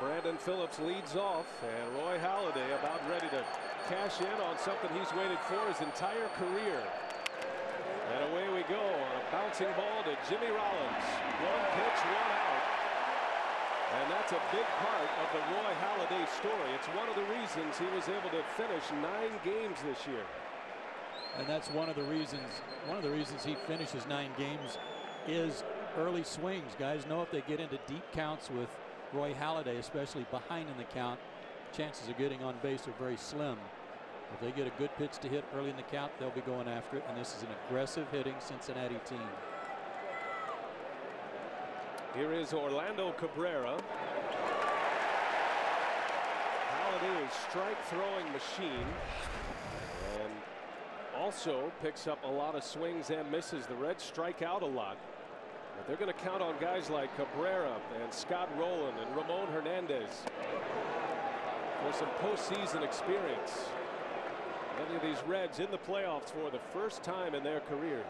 Brandon Phillips leads off, and Roy Halladay about ready to cash in on something he's waited for his entire career. And away we go on a bouncing ball to Jimmy Rollins. One pitch, one out. And that's a big part of the Roy Halladay story. It's one of the reasons he was able to finish nine games this year. And that's one of the reasons one of the reasons he finishes nine games is early swings. Guys know if they get into deep counts with Roy Halladay, especially behind in the count, chances of getting on base are very slim. If they get a good pitch to hit early in the count, they'll be going after it. And this is an aggressive hitting Cincinnati team. Here is Orlando Cabrera. Halladay is strike throwing machine. And also picks up a lot of swings and misses. The Reds strike out a lot. But they're going to count on guys like Cabrera and Scott Rolen and Ramon Hernandez for some postseason experience. Many of these Reds in the playoffs for the first time in their careers.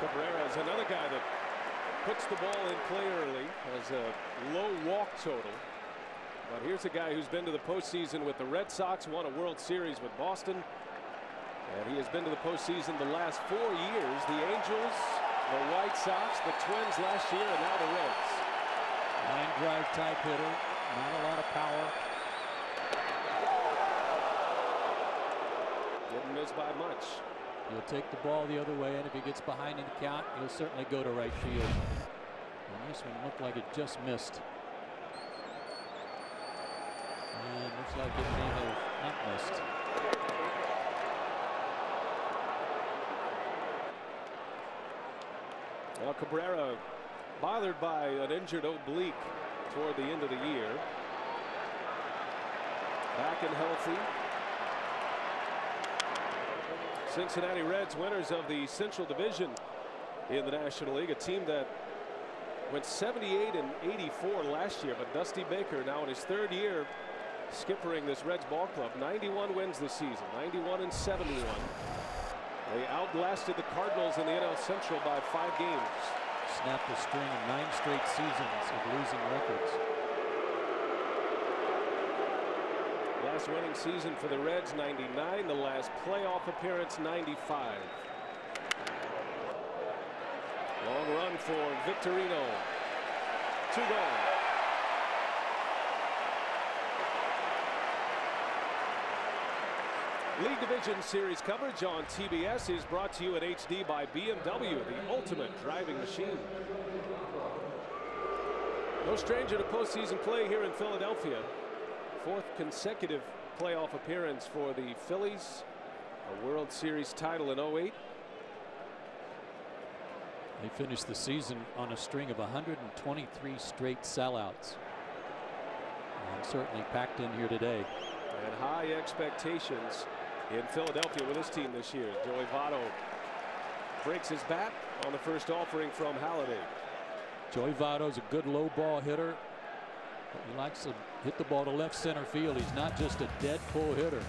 Cabrera is another guy that puts the ball in play early has a low walk total. But here's a guy who's been to the postseason with the Red Sox, won a World Series with Boston. And he has been to the postseason the last four years. The Angels, the White Sox, the Twins last year, and now the Reds. Line drive type hitter, not a lot of power. Didn't miss by much. He'll take the ball the other way, and if he gets behind in the count, he'll certainly go to right field. This one looked like it just missed. And looks like it may have not missed. Well, Cabrera bothered by an injured oblique toward the end of the year. Back and healthy. Cincinnati Reds winners of the Central Division in the National League, a team that went 78 and 84 last year, but Dusty Baker now in his third year skippering this Reds ball club. 91 wins this season 91 and 71 they outlasted the Cardinals in the NL Central by five games. Snapped a string of nine straight seasons of losing records. Last winning season for the Reds 99 the last playoff appearance 95 long run for Victorino two gone League Division Series coverage on TBS is brought to you in HD by BMW, the ultimate driving machine. No stranger to postseason play here in Philadelphia. Fourth consecutive playoff appearance for the Phillies. A World Series title in 08. They finished the season on a string of 123 straight sellouts. And certainly packed in here today. And high expectations in Philadelphia with his team this year. Joey Votto breaks his bat on the first offering from Halladay. Joey Votto's a good low ball hitter. He likes to hit the ball to left center field. He's not just a dead pull hitter.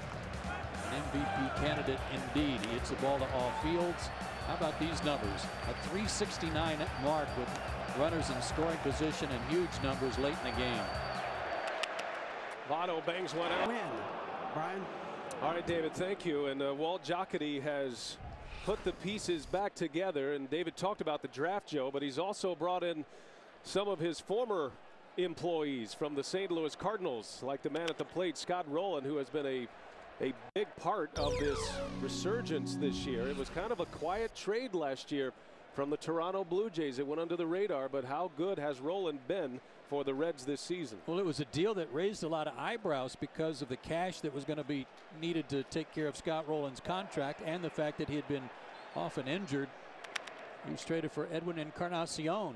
An MVP candidate indeed. He hits the ball to all fields. How about these numbers? A 369 mark with runners in scoring position and huge numbers late in the game. Votto bangs one out. Win. Brian. All right, David, thank you. And uh, Walt Jocketty has put the pieces back together. And David talked about the draft, Joe, but he's also brought in some of his former employees from the St. Louis Cardinals, like the man at the plate, Scott Rolen, who has been a a big part of this resurgence this year. It was kind of a quiet trade last year from the Toronto Blue Jays. It went under the radar, but how good has Rolen been for the Reds this season? Well, it was a deal that raised a lot of eyebrows because of the cash that was going to be needed to take care of Scott Rolen's contract and the fact that he had been often injured. He was traded for Edwin Encarnacion.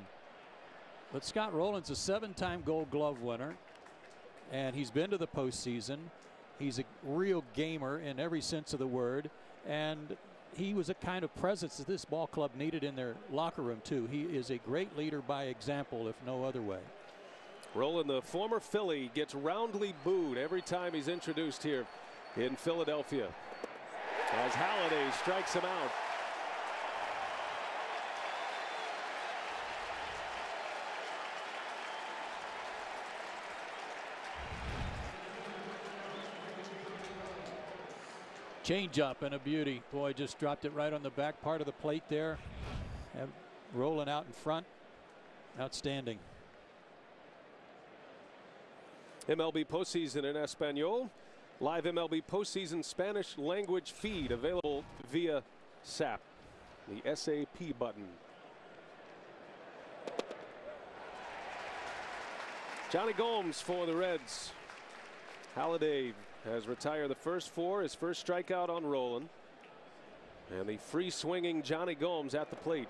But Scott Rolen's a seven-time Gold Glove winner, and he's been to the postseason. He's a real gamer in every sense of the word, and he was a kind of presence that this ball club needed in their locker room too. He is a great leader by example, if no other way. Rolen, the former Philly, gets roundly booed every time he's introduced here in Philadelphia. As Halladay strikes him out. Change up and a beauty. Boy, just dropped it right on the back part of the plate there. And Rolen out in front. Outstanding. MLB postseason in Espanol. Live MLB postseason Spanish language feed available via SAP, the SAP button. Jonny Gomes for the Reds. Halladay has retired the first four, his first strikeout on Rolen. And the free swinging Jonny Gomes at the plate.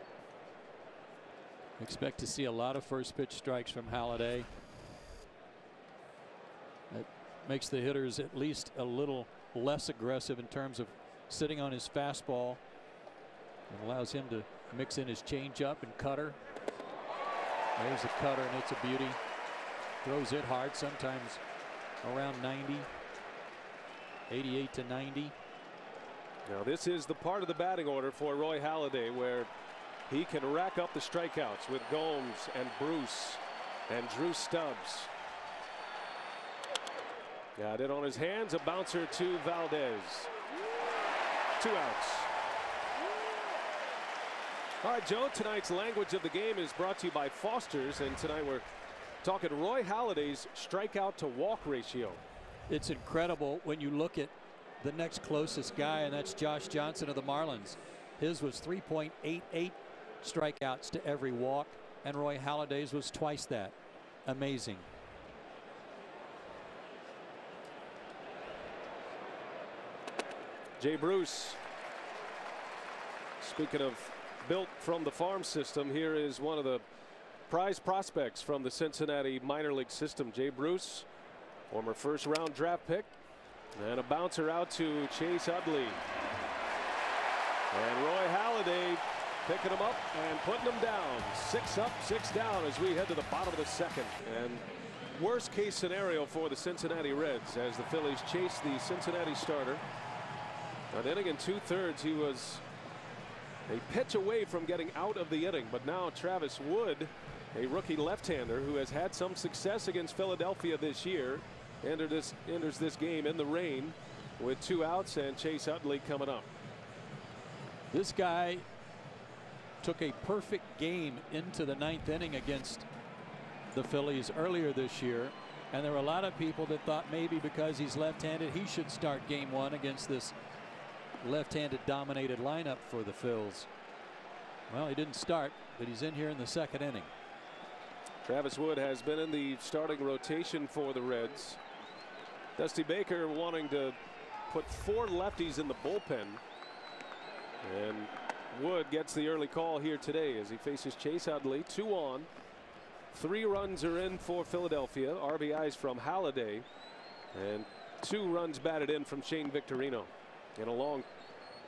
Expect to see a lot of first pitch strikes from Halladay. That makes the hitters at least a little less aggressive in terms of sitting on his fastball. And allows him to mix in his changeup and cutter. There's a cutter and it's a beauty. Throws it hard sometimes around 90. 88 to 90. Now this is the part of the batting order for Roy Halladay where he can rack up the strikeouts with Gomes and Bruce and Drew Stubbs. Got it on his hands a bouncer to Valdez. Two outs. All right Joe tonight's language of the game is brought to you by Foster's and tonight we're talking Roy Halladay's strikeout to walk ratio it's incredible when you look at the next closest guy, and that's Josh Johnson of the Marlins. His was 3.88 strikeouts to every walk, and Roy Halladay's was twice that. Amazing. Jay Bruce. Speaking of built from the farm system, here is one of the prize prospects from the Cincinnati minor league system. Jay Bruce Former first round draft pick. And a bouncer out to Chase Utley. And Roy Halladay picking him up and putting him down. Six up, six down as we head to the bottom of the second. And worst case scenario for the Cincinnati Reds as the Phillies chase the Cincinnati starter. An inning and two thirds, he was a pitch away from getting out of the inning. But now Travis Wood, a rookie left-hander who has had some success against Philadelphia this year, Enter this, enters this game in the rain with two outs and Chase Utley coming up. This guy took a perfect game into the ninth inning against the Phillies earlier this year. And there were a lot of people that thought maybe because he's left-handed, he should start game one against this left-handed dominated lineup for the Phils. Well, he didn't start, but he's in here in the second inning. Travis Wood has been in the starting rotation for the Reds. Dusty Baker wanting to put four lefties in the bullpen. And Wood gets the early call here today as he faces Chase Utley. Two on. Three runs are in for Philadelphia. RBIs from Halladay. And two runs batted in from Shane Victorino. In a long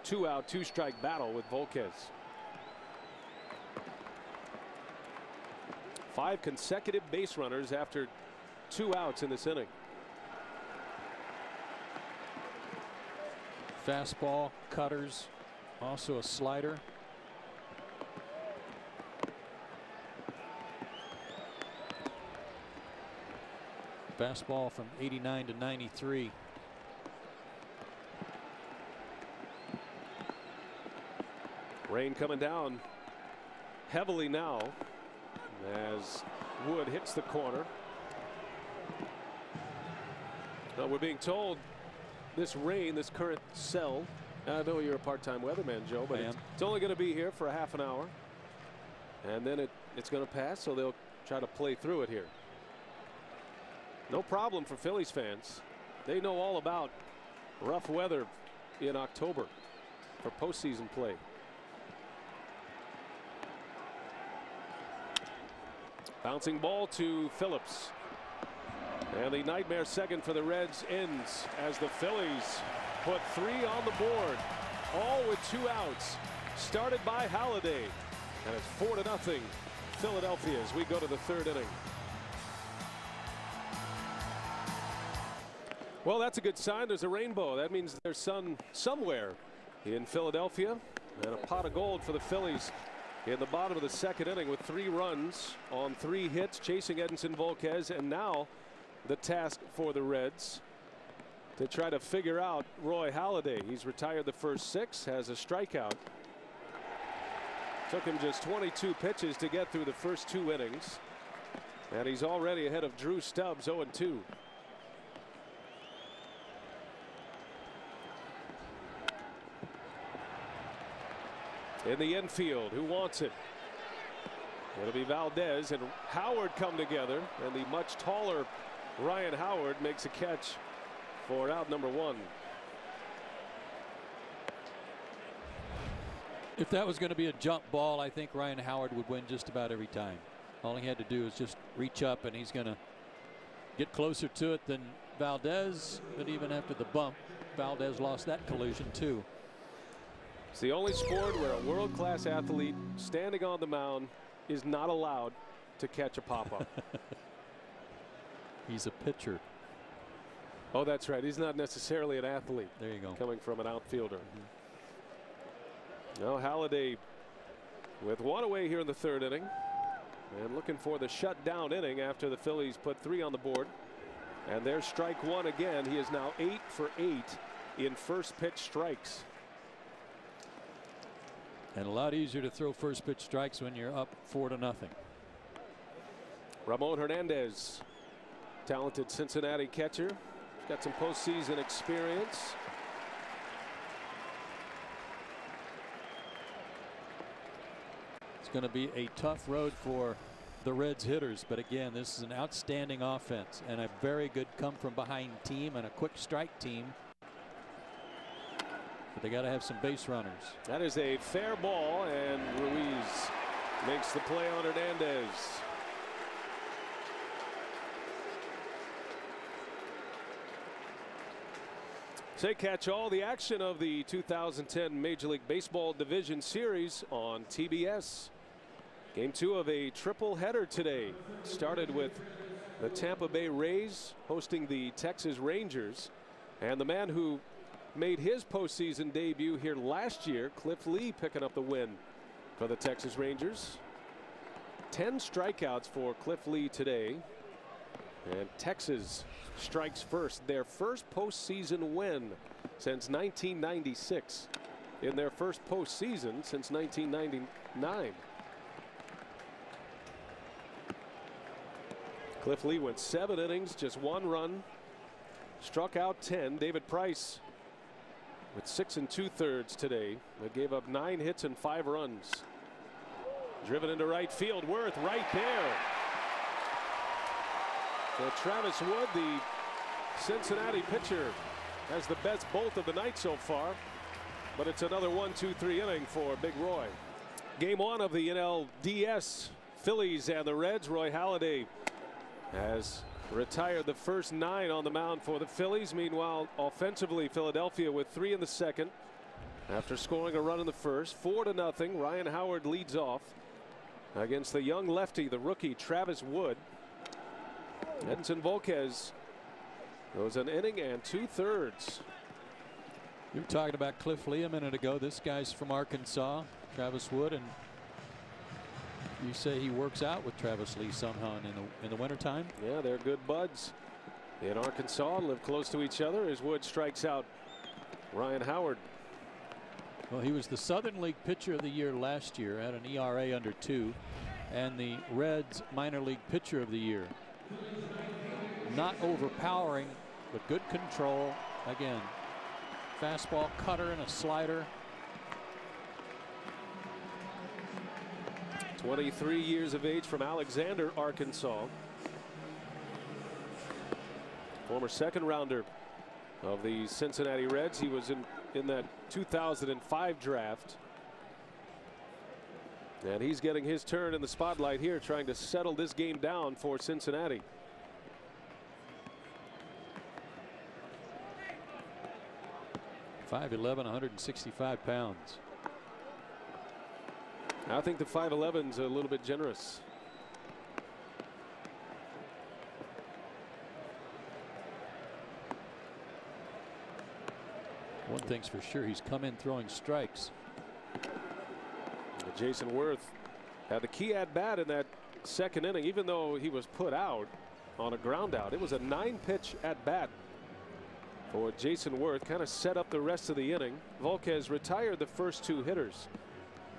two out, two strike battle with Volquez. Five consecutive base runners after two outs in this inning. Fastball, cutters, also a slider. Fastball from 89 to 93. Rain coming down heavily now as Wood hits the corner. Now we're being told this rain, this current cell. I know you're a part-time weatherman, Joe, but it's, it's, only going to be here for a half an hour. And then it, it's going to pass, so they'll try to play through it here. No problem for Phillies fans. They know all about rough weather in October for postseason play. Bouncing ball to Phillips. And the nightmare second for the Reds ends as the Phillies put three on the board, all with two outs, started by Halladay. And it's four to nothing Philadelphia as we go to the third inning. Well, that's a good sign. There's a rainbow. That means there's sun somewhere in Philadelphia. And a pot of gold for the Phillies in the bottom of the second inning with three runs on three hits, chasing Edinson Volquez. And now the task for the Reds to try to figure out Roy Halladay. He's retired the first six, has a strikeout. Took him just 22 pitches to get through the first two innings. And he's already ahead of Drew Stubbs 0 2. In the infield, who wants it? It'll be Valdez and Howard come together, and the much taller Ryan Howard makes a catch for out number one. If that was going to be a jump ball, I think Ryan Howard would win just about every time. All he had to do is just reach up, and he's going to get closer to it than Valdez. But even after the bump, Valdez lost that collision too. It's the only sport where a world class athlete standing on the mound is not allowed to catch a pop up. He's a pitcher. Oh, that's right. He's not necessarily an athlete. There you go. Coming from an outfielder. Mm-hmm. Now Halladay with one away here in the third inning. And looking for the shutdown inning after the Phillies put three on the board. And there's strike one again. He is now eight for eight in first pitch strikes. And a lot easier to throw first pitch strikes when you're up four to nothing. Ramon Hernandez, talented Cincinnati catcher. Got some postseason experience. It's going to be a tough road for the Reds hitters. But again, this is an outstanding offense and a very good come from behind team and a quick strike team. But they got to have some base runners. That is a fair ball, and Ruiz makes the play on Hernandez. Say catch all the action of the 2010 Major League Baseball Division Series on TBS. Game two of a triple header today started with the Tampa Bay Rays hosting the Texas Rangers and the man who made his postseason debut here last year Cliff Lee picking up the win for the Texas Rangers. 10 strikeouts for Cliff Lee today and Texas strikes first their first postseason win since 1996 in their first postseason since 1999. Cliff Lee went seven innings, just one run, struck out 10. David Price with six and two thirds today. They gave up nine hits and five runs. Driven into right field. Werth right there. So Travis Wood, the Cincinnati pitcher, has the best bolt of the night so far. But it's another one, two, three inning for Big Roy. Game one of the NLDS Phillies and the Reds. Roy Halladay has retired the first nine on the mound for the Phillies. Meanwhile, offensively, Philadelphia with three in the second. After scoring a run in the first, four to nothing. Ryan Howard leads off against the young lefty, the rookie Travis Wood. Edinson Volquez goes an inning and two thirds. You were talking about Cliff Lee a minute ago. This guy's from Arkansas, Travis Wood, and you say he works out with Travis Lee somehow in the in the wintertime. Yeah, they're good buds in Arkansas. Live close to each other as Wood strikes out Ryan Howard. Well, he was the Southern League Pitcher of the Year last year at an ERA under two, and the Reds Minor League Pitcher of the Year. Not overpowering, but good control. Again, fastball, cutter, and a slider. 23 years of age from Alexander, Arkansas. Former second rounder of the Cincinnati Reds. He was in, in that 2005 draft. And he's getting his turn in the spotlight here, trying to settle this game down for Cincinnati. Five eleven, 165 pounds. I think the 5'11 is a little bit generous. One thing's for sure, he's come in throwing strikes. Jayson Werth had the key at bat in that second inning, even though he was put out on a ground out. It was a nine pitch at bat for Jayson Werth, kind of set up the rest of the inning. Volquez retired the first two hitters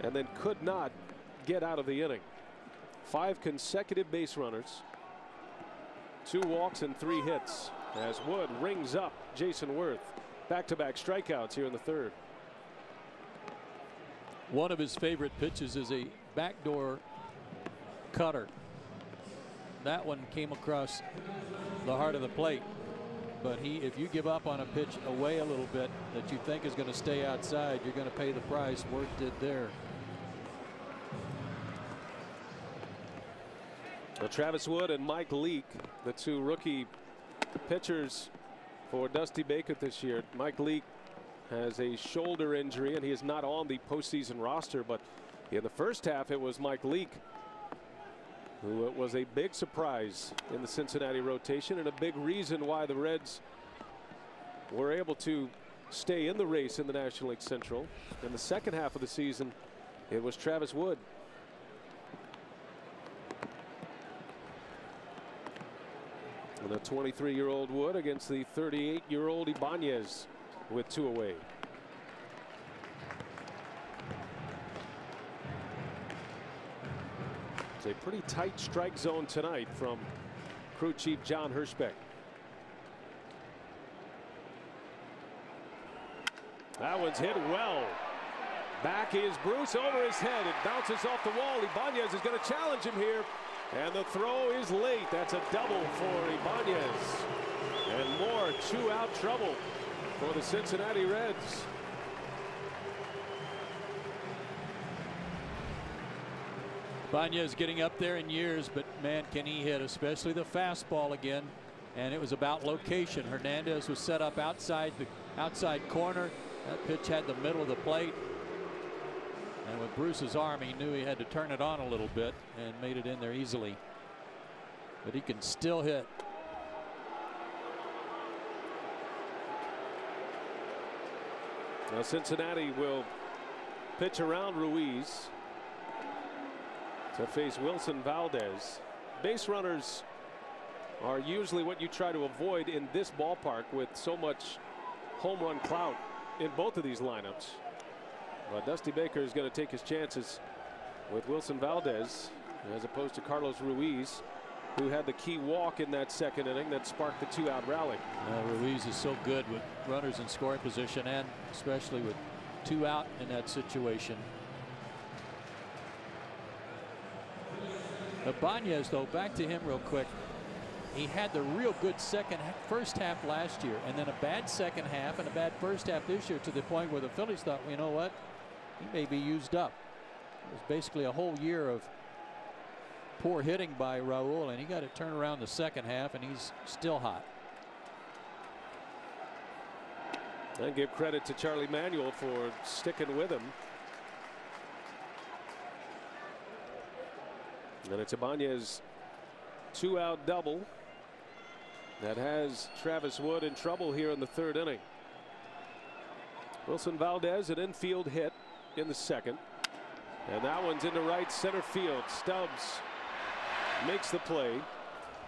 and then could not get out of the inning. Five consecutive base runners, two walks and three hits as Wood rings up Jayson Werth. Back to back strikeouts here in the third. One of his favorite pitches is a backdoor cutter. That one came across the heart of the plate. But he, if you give up on a pitch away a little bit that you think is going to stay outside, you're going to pay the price. Werth did there. Well, Travis Wood and Mike Leake, the two rookie pitchers for Dusty Baker this year. Mike Leake has a shoulder injury and he is not on the postseason roster. But in the first half, it was Mike Leake who it was a big surprise in the Cincinnati rotation and a big reason why the Reds were able to stay in the race in the National League Central. In the second half of the season, it was Travis Wood. And a 23 year old Wood against the 38 year old Ibanez with two away. It's a pretty tight strike zone tonight from crew chief John Hirschbeck. That one's hit well. Back is Bruce over his head. It bounces off the wall. Ibanez is going to challenge him here. And the throw is late. That's a double for Ibanez. And more two out trouble for the Cincinnati Reds. Banya's getting up there in years, but man, can he hit, especially the fastball again. And it was about location. Hernandez was set up outside the outside corner. That pitch had the middle of the plate. And with Bruce's arm, he knew he had to turn it on a little bit and made it in there easily. But he can still hit. Now Cincinnati will pitch around Ruiz to face Wilson Valdez. Base runners are usually what you try to avoid in this ballpark with so much home run clout in both of these lineups. But Dusty Baker is going to take his chances with Wilson Valdez as opposed to Carlos Ruiz who had the key walk in that second inning that sparked the two out rally. Uh, Ruiz is so good with runners in scoring position and especially with two out in that situation. Ibanez, though, back to him real quick. He had the real good second first half last year and then a bad second half and a bad first half this year to the point where the Phillies thought, well, you know what, he may be used up. It was basically a whole year of poor hitting by Raul and he got it turned around the second half and he's still hot. And give credit to Charlie Manuel for sticking with him. And it's Ibanez two out double that has Travis Wood in trouble here in the third inning. Wilson Valdez an infield hit in the second. And that one's into right center field. Stubbs makes the play.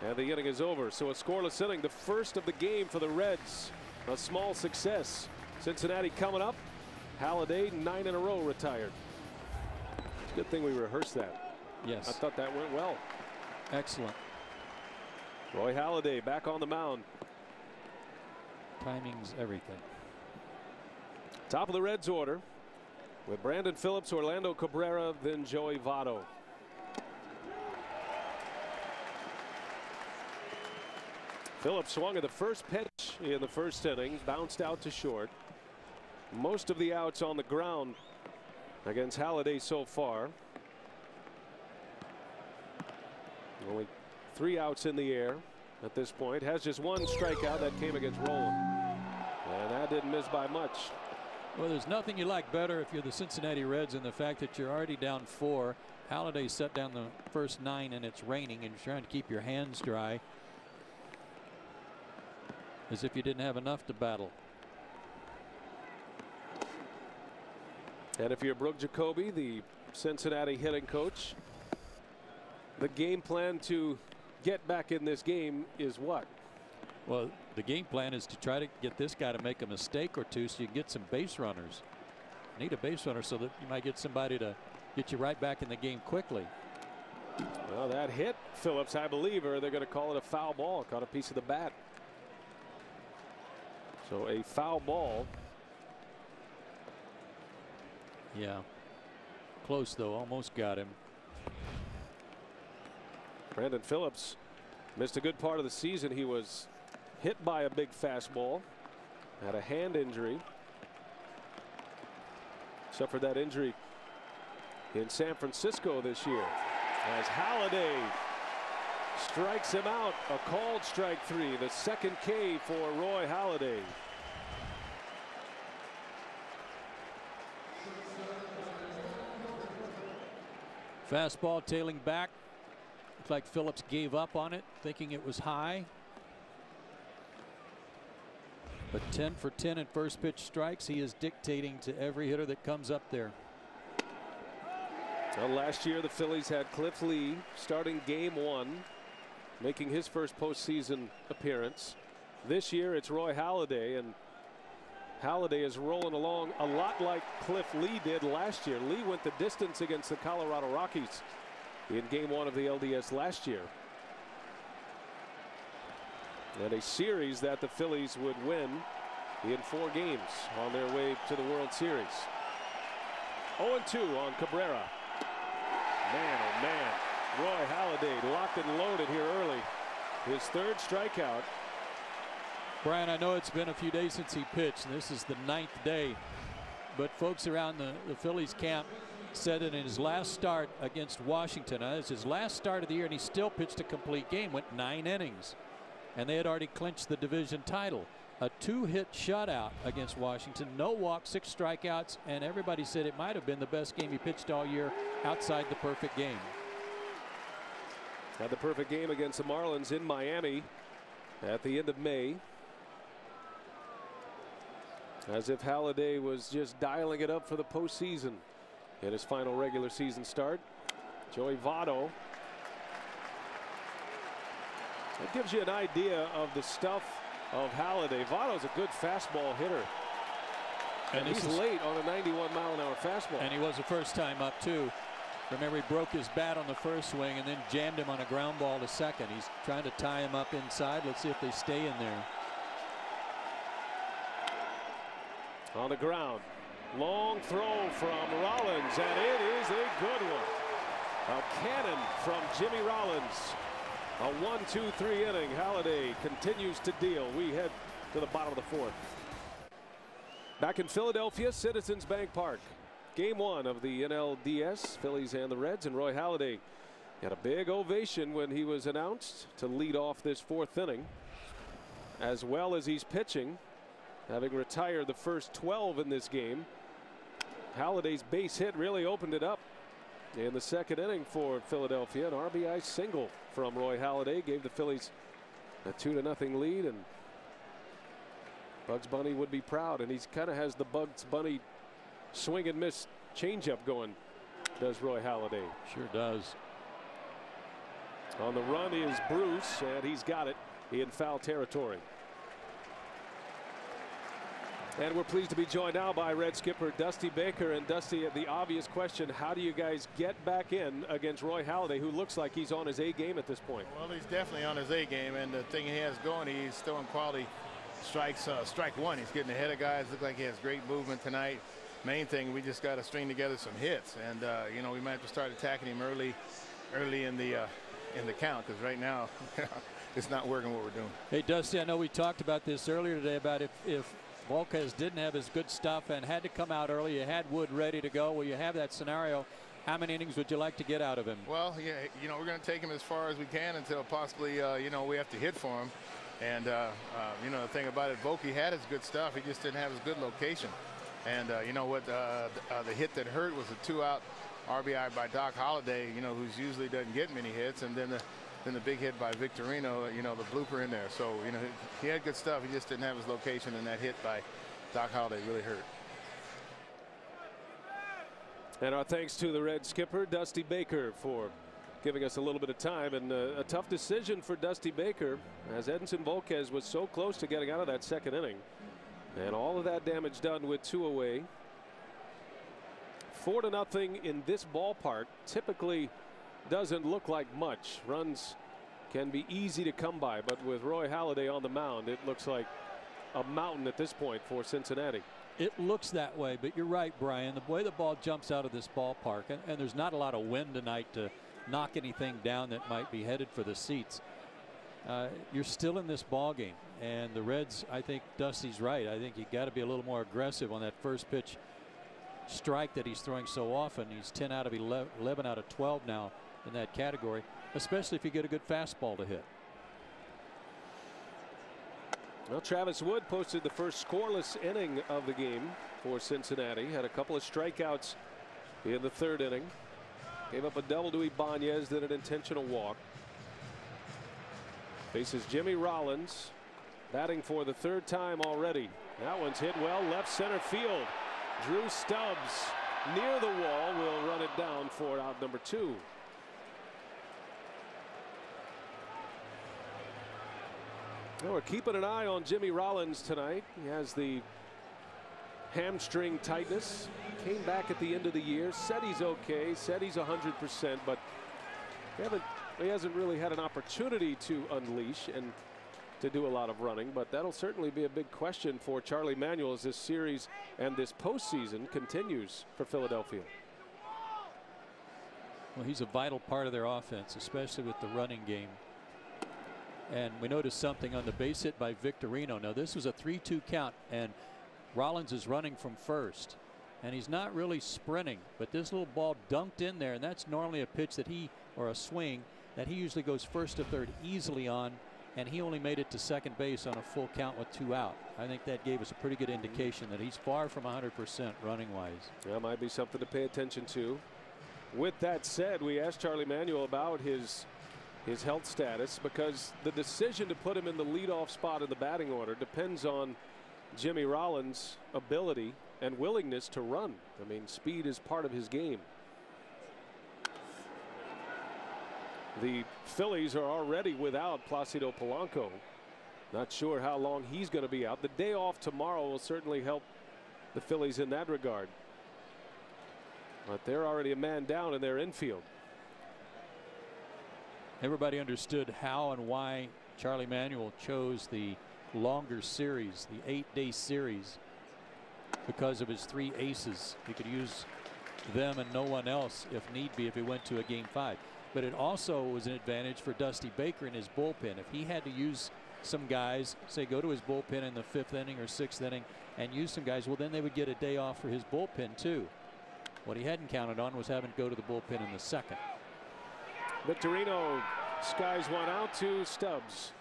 And the inning is over. So a scoreless inning, the first of the game for the Reds. A small success. Cincinnati coming up. Halladay, nine in a row, retired. Good thing we rehearsed that. Yes. I thought that went well. Excellent. Roy Halladay back on the mound. Timing's everything. Top of the Reds order with Brandon Phillips, Orlando Cabrera, then Joey Votto. Phillips swung at the first pitch in the first inning, bounced out to short. Most of the outs on the ground against Halladay so far. Only three outs in the air at this point. Has just one strikeout that came against Rolen. And that didn't miss by much. Well, there's nothing you like better if you're the Cincinnati Reds than the fact that you're already down four. Halladay set down the first nine and it's raining and you're trying to keep your hands dry. As if you didn't have enough to battle. And if you're Brook Jacoby, the Cincinnati hitting coach, the game plan to get back in this game is what? Well, the game plan is to try to get this guy to make a mistake or two so you can get some base runners. Need a base runner so that you might get somebody to get you right back in the game quickly. Well, that hit Phillips, I believe, or they're going to call it a foul ball. Caught a piece of the bat. So a foul ball. Yeah. Close, though. Almost got him. Brandon Phillips missed a good part of the season. He was hit by a big fastball. Had a hand injury. Suffered that injury in San Francisco this year. As Halladay strikes him out. A called strike three. The second K for Roy Halladay. Fastball tailing back. Looks like Phillips gave up on it, thinking it was high. But 10 for 10 in first pitch strikes. He is dictating to every hitter that comes up there. Well, last year the Phillies had Cliff Lee starting game one, making his first postseason appearance. This year it's Roy Halladay, and Halladay is rolling along a lot like Cliff Lee did last year. Lee went the distance against the Colorado Rockies in game one of the LDS last year. And a series that the Phillies would win in four games on their way to the World Series. 0-2 on Cabrera. Man, oh man. Roy Halladay locked and loaded here early. His third strikeout. Brian, I know it's been a few days since he pitched, and this is the ninth day. But folks around the, the Phillies camp said that in his last start against Washington, uh, was his last start of the year, and he still pitched a complete game, went nine innings. And they had already clinched the division title. A two hit shutout against Washington, no walk, six strikeouts, and everybody said it might have been the best game he pitched all year outside the perfect game. Had the perfect game against the Marlins in Miami at the end of May. As if Halladay was just dialing it up for the postseason in his final regular season start. Joey Votto. That gives you an idea of the stuff of Halladay. Votto's a good fastball hitter. And, and he's is, late on a 91 mile an hour fastball. And he was the first time up too. Remember he broke his bat on the first swing and then jammed him on a ground ball to second. He's trying to tie him up inside. Let's see if they stay in there. On the ground. Long throw from Rollins and it is a good one. A cannon from Jimmy Rollins. A one, two, three inning. Halladay continues to deal. We head to the bottom of the fourth. Back in Philadelphia, Citizens Bank Park. Game one of the NLDS, Phillies and the Reds, and Roy Halladay had a big ovation when he was announced to lead off this fourth inning. As well as he's pitching, having retired the first 12 in this game. Halladay's base hit really opened it up in the second inning for Philadelphia. An RBI single from Roy Halladay gave the Phillies a two to nothing lead and Bugs Bunny would be proud and he kind of has the Bugs Bunny swing and miss changeup going does Roy Halladay. Sure does. On the run is Bruce and he's got it in foul territory. And we're pleased to be joined now by Red skipper Dusty Baker. And Dusty, the obvious question, how do you guys get back in against Roy Halladay, who looks like he's on his A game at this point? Well, he's definitely on his A game. And the thing he has going, he's throwing quality strikes. Uh, strike one, he's getting ahead of guys. Looks like he has great movement tonight. Main thing, we just got to string together some hits. And, uh, you know, we might have to start attacking him early, early in the, uh, in the count. Because right now, it's not working what we're doing. Hey, Dusty, I know we talked about this earlier today about if, if Volquez didn't have his good stuff and had to come out early. You had Wood ready to go. Well, you have that scenario. How many innings would you like to get out of him? Well, yeah, you know, we're going to take him as far as we can until possibly, uh, you know, we have to hit for him. And, uh, uh, you know, the thing about it, Volke had his good stuff. He just didn't have his good location. And, uh, you know what, uh, uh, the hit that hurt was a two-out RBI by Doc Halladay, you know, who's usually doesn't get many hits. And then the then the big hit by Victorino, you know, the blooper in there. So, you know, he had good stuff. He just didn't have his location, and that hit by Doc Halladay really hurt. And our thanks to the Red skipper, Dusty Baker, for giving us a little bit of time and uh, a tough decision for Dusty Baker as Edinson Volquez was so close to getting out of that second inning. And all of that damage done with two away. Four to nothing in this ballpark typically doesn't look like much. Runs can be easy to come by, but with Roy Halladay on the mound, it looks like a mountain at this point for Cincinnati. It looks that way, but you're right, Brian. The way the ball jumps out of this ballpark, and, and there's not a lot of wind tonight to knock anything down that might be headed for the seats. Uh, you're still in this ball game, and the Reds. I think Dusty's right. I think you got to be a little more aggressive on that first pitch strike that he's throwing so often. He's 10 out of 11, 11 out of 12 now in that category, especially if you get a good fastball to hit. Well, Travis Wood posted the first scoreless inning of the game for Cincinnati. Had a couple of strikeouts in the third inning. Gave up a double to Ibanez, then an intentional walk. Faces Jimmy Rollins, batting for the third time already. That one's hit well, left center field. Drew Stubbs near the wall will run it down for out number two. Well, we're keeping an eye on Jimmy Rollins tonight. He has the hamstring tightness. Came back at the end of the year. Said he's okay. Said he's 100%, but he hasn't really had an opportunity to unleash and to do a lot of running. But that'll certainly be a big question for Charlie Manuel as this series and this postseason continues for Philadelphia. Well, he's a vital part of their offense, especially with the running game. And we noticed something on the base hit by Victorino. Now, this was a 3 2 count, and Rollins is running from first. And he's not really sprinting, but this little ball dunked in there, and that's normally a pitch that he, or a swing, that he usually goes first to third easily on, and he only made it to second base on a full count with two out. I think that gave us a pretty good indication that he's far from 100% running wise. That might be something to pay attention to. With that said, we asked Charlie Manuel about his his health status because the decision to put him in the leadoff spot in the batting order depends on Jimmy Rollins' ability and willingness to run. I mean, speed is part of his game. The Phillies are already without Placido Polanco. Not sure how long he's going to be out. The day off tomorrow will certainly help the Phillies in that regard. But they're already a man down in their infield everybody understood how and why Charlie Manuel chose the longer series, the eight day series, because of his three aces. He could use them and no one else if need be if he went to a game five. But it also was an advantage for Dusty Baker in his bullpen. If he had to use some guys, say go to his bullpen in the fifth inning or sixth inning and use some guys, well, then they would get a day off for his bullpen too. What he hadn't counted on was having to go to the bullpen in the second. Victorino skies one out to Stubbs.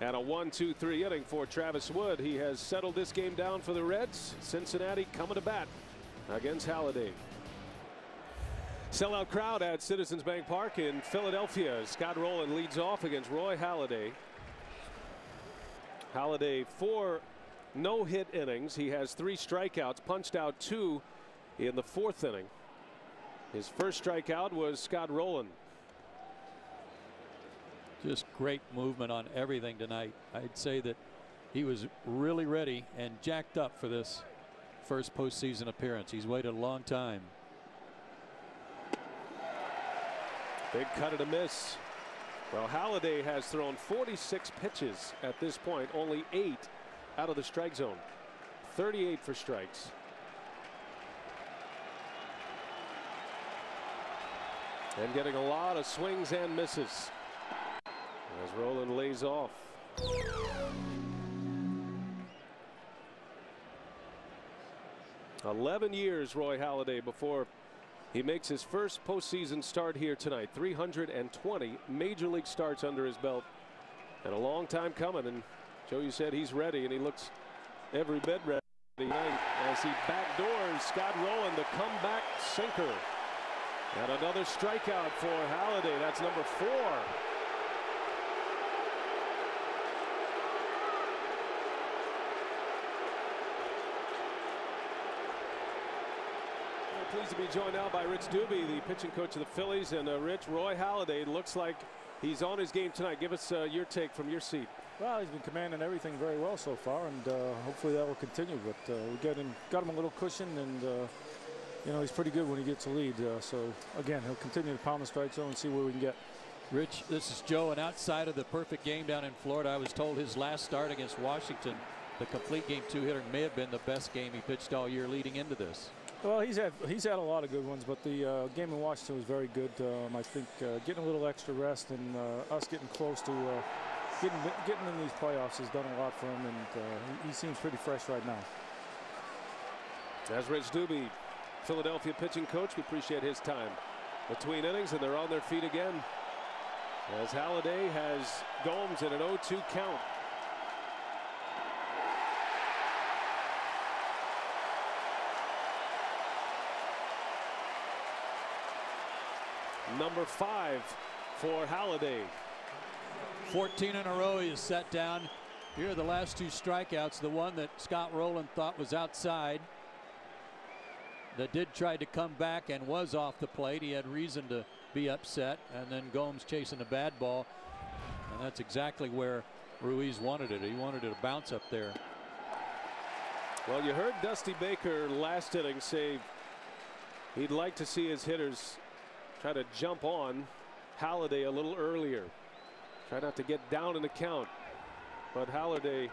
And a 1 2 3 inning for Travis Wood. He has settled this game down for the Reds. Cincinnati coming to bat against Halladay. Sellout crowd at Citizens Bank Park in Philadelphia. Scott Rolen leads off against Roy Halladay. Halladay four no hit innings. He has three strikeouts, punched out two in the fourth inning. His first strikeout was Scott Rolen. Just great movement on everything tonight. I'd say that he was really ready and jacked up for this first postseason appearance. He's waited a long time. Big cut and a miss. Well, Halladay has thrown 46 pitches at this point, only eight out of the strike zone, 38 for strikes. And getting a lot of swings and misses. As Rolen lays off. Eleven years Roy Halladay before he makes his first postseason start here tonight. 320 major league starts under his belt. And a long time coming. And Joe, you said he's ready, and he looks every bit ready as he backdoors Scott Rolen, the comeback sinker. And another strikeout for Halladay. That's number four. Pleased to be joined now by Rich Dubee, the pitching coach of the Phillies. And uh, Rich, Roy Halladay looks like he's on his game tonight. Give us uh, your take from your seat. Well, he's been commanding everything very well so far, and uh, hopefully that will continue. But uh, we got him, got him a little cushion, and uh, you know he's pretty good when he gets a lead. Uh, so again, he'll continue to pound the strike zone and see where we can get. Rich, this is Joe, and outside of the perfect game down in Florida, I was told his last start against Washington, the complete game two hitter, may have been the best game he pitched all year leading into this. Well, he's had he's had a lot of good ones, but the uh, game in Washington was very good. Um, I think uh, getting a little extra rest and uh, us getting close to uh, getting getting in these playoffs has done a lot for him, and uh, he, he, seems pretty fresh right now. As Rich Dubee, Philadelphia pitching coach, we appreciate his time between innings, and they're on their feet again. As Halladay has Gomes in an 0-2 count. Number five for Halladay. 14 in a row he has set down. Here are the last two strikeouts. The one that Scott Rolen thought was outside. That did try to come back and was off the plate. He had reason to be upset. And then Gomes chasing a bad ball. And that's exactly where Ruiz wanted it. He wanted it to bounce up there. Well, you heard Dusty Baker last inning say he'd like to see his hitters try to jump on Halladay a little earlier. Try not to get down in the count. But Halladay,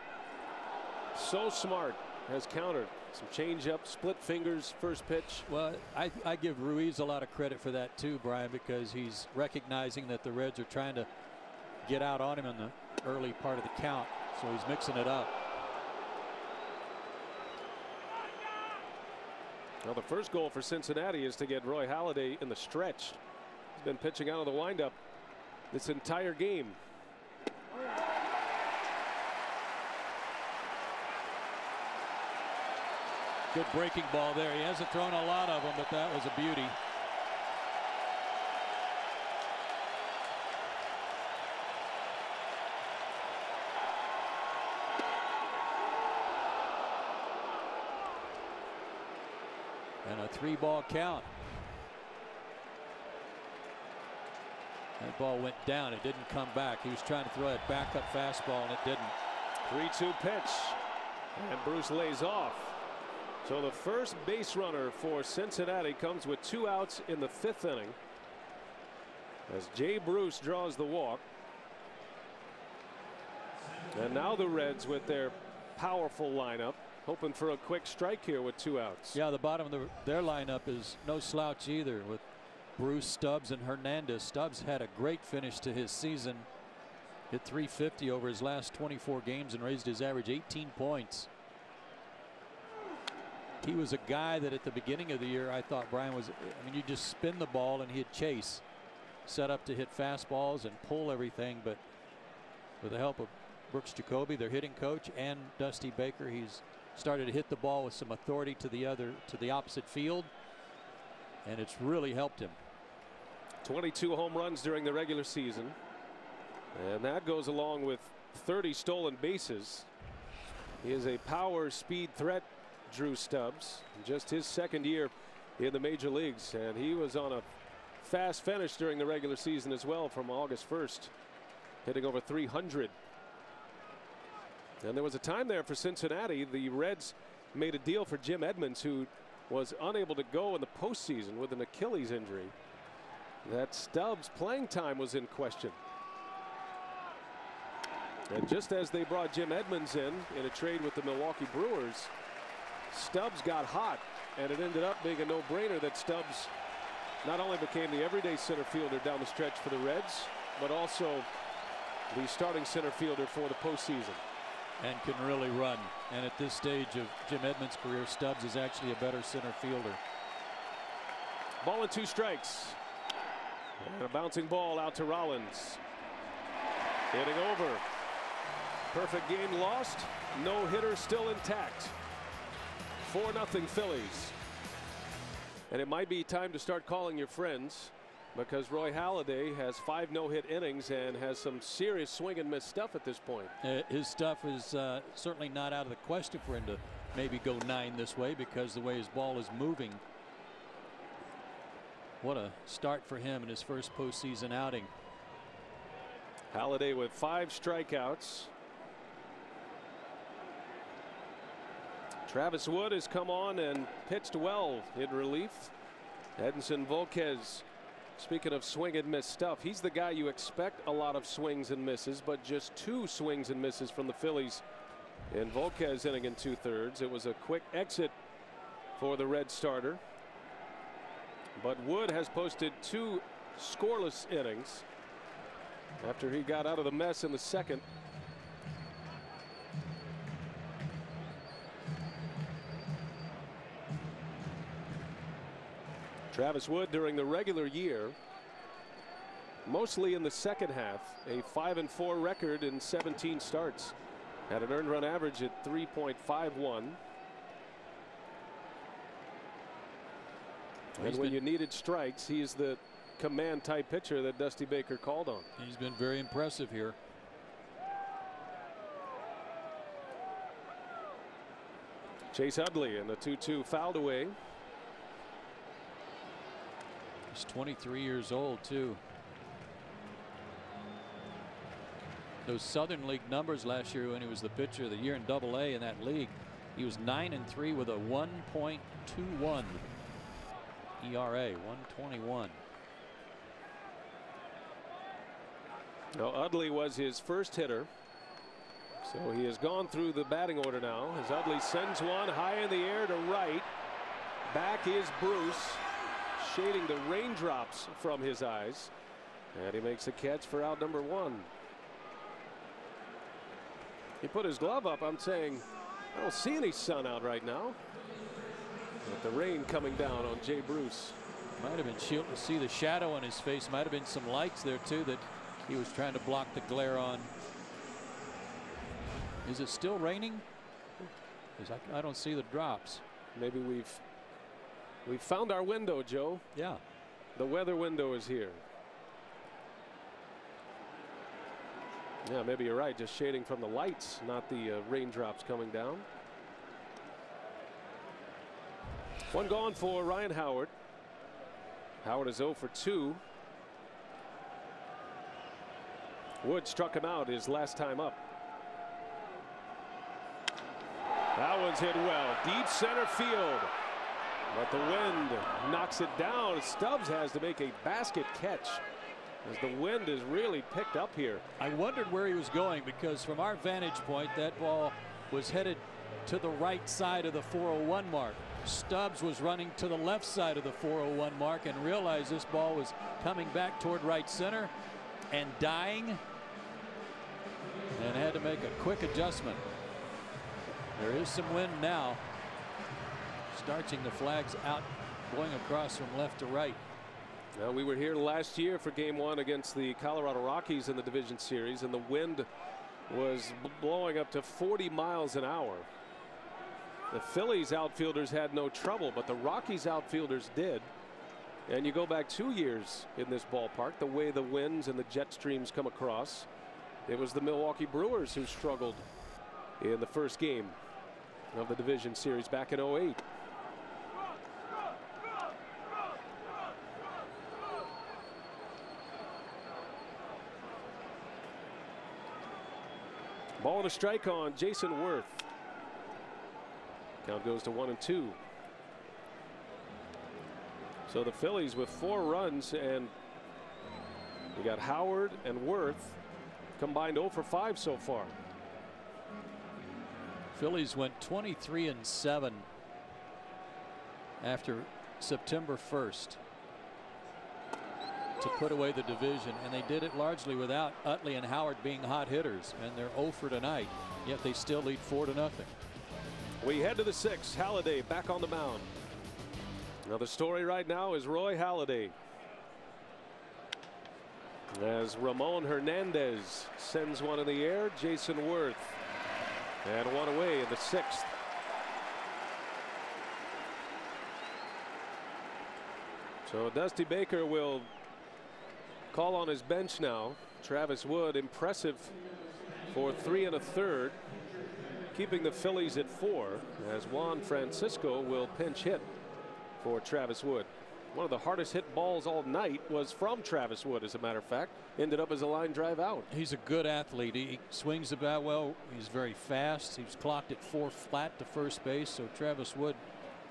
so smart, has countered. Some changeup, split fingers, first pitch. Well, I, I give Ruiz a lot of credit for that too, Brian, because he's recognizing that the Reds are trying to get out on him in the early part of the count. So he's mixing it up. Now the first goal for Cincinnati is to get Roy Halladay in the stretch. He's been pitching out of the windup this entire game. Good breaking ball there. He hasn't thrown a lot of them, but that was a beauty. Three ball count. That ball went down. It didn't come back. He was trying to throw that backup fastball, and it didn't. 3 2 pitch. And Bruce lays off. So the first base runner for Cincinnati comes with two outs in the fifth inning. As Jay Bruce draws the walk. And now the Reds with their powerful lineup hoping for a quick strike here with two outs. Yeah, the bottom of the, their lineup is no slouch either with Bruce Stubbs and Hernandez. Stubbs had a great finish to his season. Hit 350 over his last 24 games and raised his average 18 points. He was a guy that at the beginning of the year I thought Brian was I mean you just spin the ball and he'd chase set up to hit fastballs and pull everything but with the help of Brook Jacoby their hitting coach and Dusty Baker he's started to hit the ball with some authority to the other to the opposite field and it's really helped him. 22 home runs during the regular season. And that goes along with 30 stolen bases. He is a power speed threat, Drew Stubbs. Just his second year in the major leagues. And he was on a fast finish during the regular season as well from August 1st, hitting over 300. And there was a time there for Cincinnati. The Reds made a deal for Jim Edmonds, who was unable to go in the postseason with an Achilles injury. That Stubbs playing time was in question. And just as they brought Jim Edmonds in in a trade with the Milwaukee Brewers, Stubbs got hot and it ended up being a no-brainer that Stubbs not only became the everyday center fielder down the stretch for the Reds, but also the starting center fielder for the postseason. And can really run. And at this stage of Jim Edmonds' career, Stubbs is actually a better center fielder. Ball and two strikes. And a bouncing ball out to Rollins. Hitting over. Perfect game lost. No hitter still intact. 4 0 Phillies. And it might be time to start calling your friends because Roy Halladay has five no-hit innings and has some serious swing and miss stuff at this point. Uh, his stuff is uh, certainly not out of the question for him to maybe go nine this way because the way his ball is moving. What a start for him in his first postseason outing. Halladay with five strikeouts. Travis Wood has come on and pitched well in relief. Edinson Volquez speaking of swing and miss stuff he's the guy you expect a lot of swings and misses but just two swings and misses from the Phillies in Volquez inning and two thirds. It was a quick exit for the red starter. But Wood has posted two scoreless innings after he got out of the mess in the second. Travis Wood during the regular year mostly in the second half a 5 and 4 record in 17 starts had an earned run average at 3.51 and when you needed strikes he's the command type pitcher that Dusty Baker called on. He's been very impressive here. Chase Utley and the 2-2 fouled away. He's 23 years old too. Those Southern League numbers last year when he was the pitcher of the year in Double A in that league, he was nine and three with a 1.21 ERA, 121. Now Utley was his first hitter. So he has gone through the batting order now as Utley sends one high in the air to right. Back is Bruce shading the raindrops from his eyes. And he makes a catch for out number one. He put his glove up. I'm saying I don't see any sun out right now. With the rain coming down on Jay Bruce. Might have been shielded to see the shadow on his face. Might have been some lights there too that he was trying to block the glare on. Is it still raining? I, I don't see the drops. Maybe we've we've found our window, Joe. Yeah. The weather window is here. Yeah, maybe you're right. Just shading from the lights, not the uh, raindrops coming down. One gone for Ryan Howard. Howard is 0 for 2. Wood struck him out his last time up. That one's hit well. Deep center field. But the wind knocks it down. Stubbs has to make a basket catch as the wind is really picked up here. I wondered where he was going because from our vantage point that ball was headed to the right side of the 401 mark. Stubbs was running to the left side of the 401 mark and realized this ball was coming back toward right center and dying and had to make a quick adjustment. There is some wind now starching the flags out going across from left to right. Now we were here last year for game one against the Colorado Rockies in the division series and the wind was blowing up to 40 miles an hour. The Phillies outfielders had no trouble but the Rockies outfielders did. And you go back two years in this ballpark the way the winds and the jet streams come across. It was the Milwaukee Brewers who struggled in the first game of the division series back in 08. Ball and a strike on Jayson Werth. Count goes to one and two. So the Phillies with four runs and we got Howard and Werth combined 0 for 5 so far. Phillies went 23 and 7 after September 1st to put away the division and they did it largely without Utley and Howard being hot hitters and they're 0 for tonight yet they still lead 4 to nothing. We head to the sixth. Halladay back on the mound. Now the story right now is Roy Halladay. As Ramon Hernandez sends one in the air, Jayson Werth And one away in the sixth. So Dusty Baker will call on his bench now. Travis Wood impressive for three and a third keeping the Phillies at four as Juan Francisco will pinch hit for Travis Wood. One of the hardest hit balls all night was from Travis Wood, as a matter of fact. Ended up as a line drive out. He's a good athlete. He swings the bat well. He's very fast. He's clocked at four flat to first base. So Travis Wood,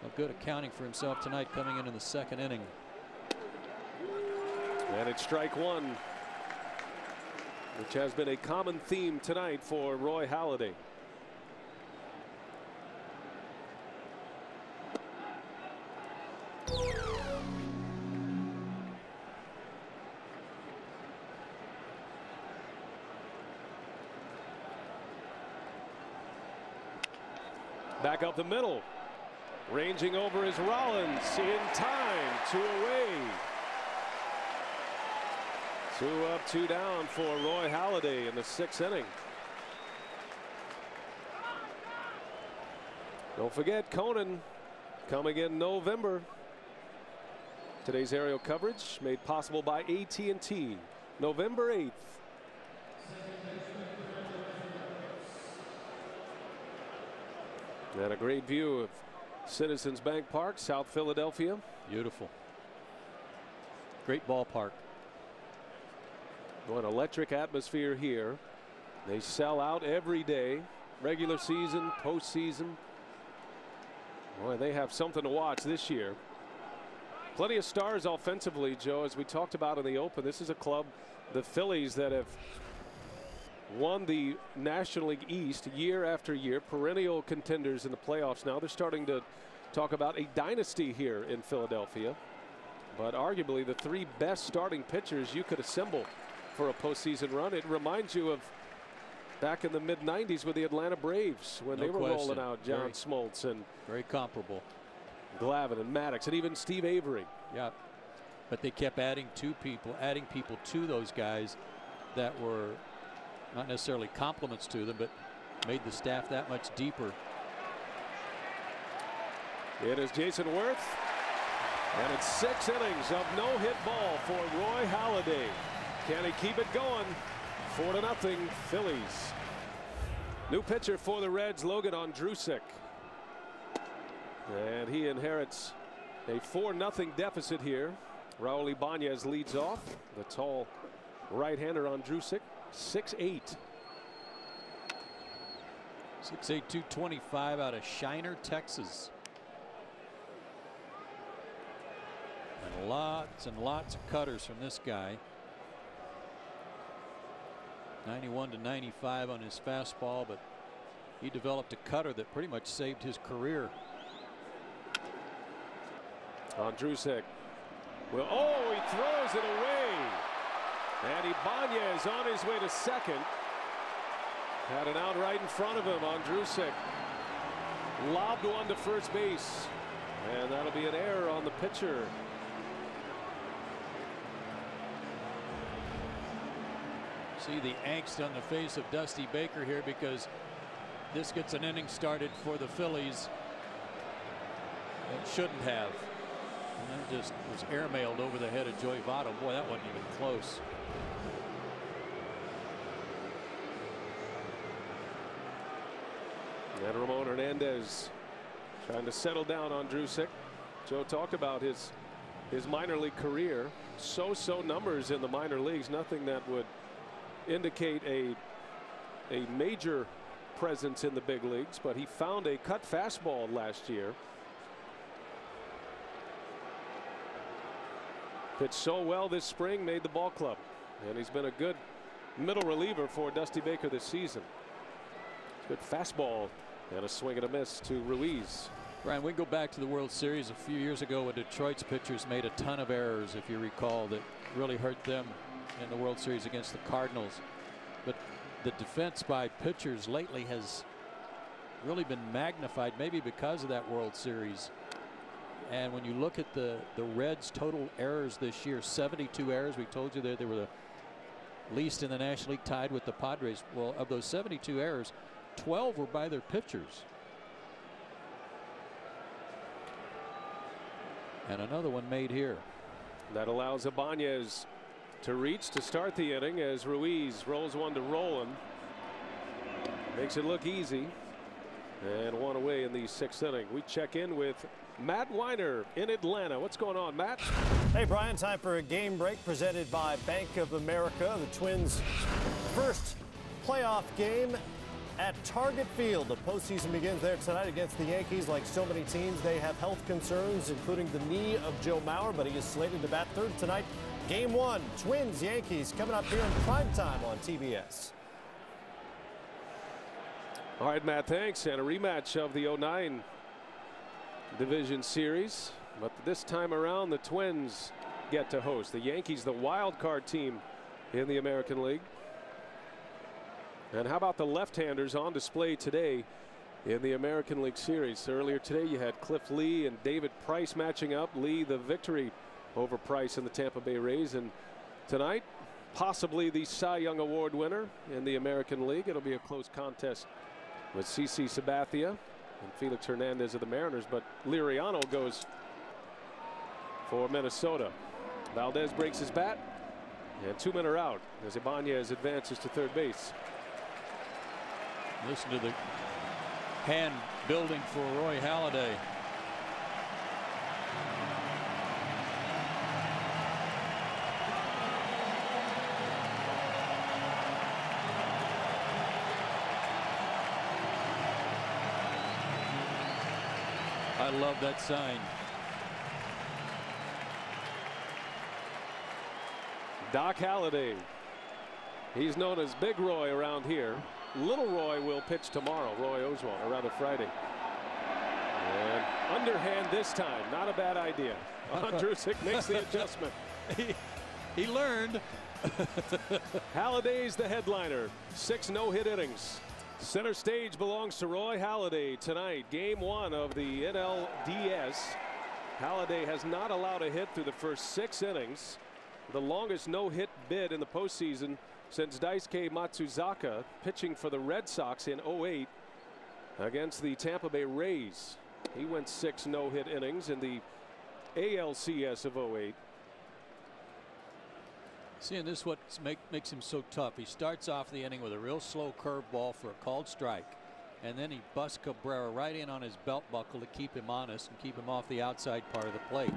a good accounting for himself tonight coming into the second inning. And it's strike one, which has been a common theme tonight for Roy Halladay. Back up the middle. Ranging over is Rollins in time. Two away. Two up, two down for Roy Halladay in the sixth inning. Don't forget Conan coming in November. Today's aerial coverage made possible by AT&T. November 8th. And a great view of Citizens Bank Park, South Philadelphia. Beautiful. Great ballpark. An electric atmosphere here. They sell out every day, regular season, postseason. Boy, they have something to watch this year. Plenty of stars offensively, Joe, as we talked about in the open. This is a club, the Phillies, that have won the National League East year after year, perennial contenders in the playoffs. Now they're starting to talk about a dynasty here in Philadelphia. But arguably the three best starting pitchers you could assemble for a postseason run. It reminds you of back in the mid 90s with the Atlanta Braves when No they were question. rolling out John Very- Smoltz and Very comparable. Glavine and Maddux and even Steve Avery. Yeah. But they kept adding two people, adding people to those guys that were not necessarily compliments to them, but made the staff that much deeper. It is Jayson Werth. And it's six innings of no hit ball for Roy Halladay. Can he keep it going? Four to nothing Phillies. New pitcher for the Reds, Logan Ondrusek. And he inherits a 4 nothing deficit here. Raul Ibanez leads off. The tall right-hander Ondrusek, 6'8". 6'8", 225 out of Shiner, Texas. And lots and lots of cutters from this guy. 91 to 95 on his fastball, but he developed a cutter that pretty much saved his career. Ondrusek. Well, oh, he throws it away. And Ibanez on his way to second. Had an out right in front of him. Ondrusek lobbed one to first base. And that'll be an error on the pitcher. See the angst on the face of Dusty Baker here because this gets an inning started for the Phillies. It shouldn't have. And that just was airmailed over the head of Joey Votto. Boy, that wasn't even close. And Ramon Hernandez trying to settle down Ondrusek. Joe talked about his his minor league career. So-so numbers in the minor leagues. Nothing that would indicate a a major presence in the big leagues, but he found a cut fastball last year. Pitched so well this spring, made the ball club, and he's been a good middle reliever for Dusty Baker this season. Good fastball and a swing and a miss to Ruiz. Brian, we go back to the World Series a few years ago when Detroit's pitchers made a ton of errors, if you recall, that really hurt them in the World Series against the Cardinals. But the defense by pitchers lately has really been magnified, maybe because of that World Series. And when you look at the the Reds' total errors this year, 72 errors. We told you that they were the least in the National League, tied with the Padres. Well, of those 72 errors, 12 were by their pitchers. And another one made here. That allows Ibanez to reach to start the inning as Ruiz rolls one to Rolen. Makes it look easy. And one away in the sixth inning. We check in with Matt Weiner in Atlanta. What's going on, Matt? Hey, Brian, time for a game break presented by Bank of America. The Twins' first playoff game at Target Field. The postseason begins there tonight against the Yankees. Like so many teams, they have health concerns, including the knee of Joe Mauer, but he is slated to bat third tonight. Game one, Twins Yankees coming up here in prime time on TBS. All right, Matt, thanks. And a rematch of the 09 division series. But this time around, the Twins get to host. The Yankees, the wild card team in the American League. And how about the left-handers on display today in the American League Series? Earlier today, you had Cliff Lee and David Price matching up. Lee, the victory over Price in the Tampa Bay Rays. And tonight, possibly the Cy Young Award winner in the American League. It'll be a close contest with CC Sabathia and Felix Hernandez of the Mariners. But Liriano goes for Minnesota. Valdez breaks his bat. And two men are out as Ibanez advances to third base. Listen to the hand building for Roy Halladay. I love that sign. Doc Halladay. He's known as Big Roy around here. Little Roy will pitch tomorrow. Roy Oswalt, or rather Friday. And underhand this time. Not a bad idea. Ondrusek makes the adjustment. he, he learned. Halladay's the headliner. Six no-hit innings. Center stage belongs to Roy Halladay tonight. Game one of the NLDS. Halladay has not allowed a hit through the first six innings. The longest no-hit bid in the postseason since Daisuke Matsuzaka pitching for the Red Sox in 08 against the Tampa Bay Rays. He went six no-hit innings in the ALCS of 08. Seeing this is what make, makes him so tough. He starts off the inning with a real slow curveball for a called strike. And then he busts Cabrera right in on his belt buckle to keep him honest and keep him off the outside part of the plate.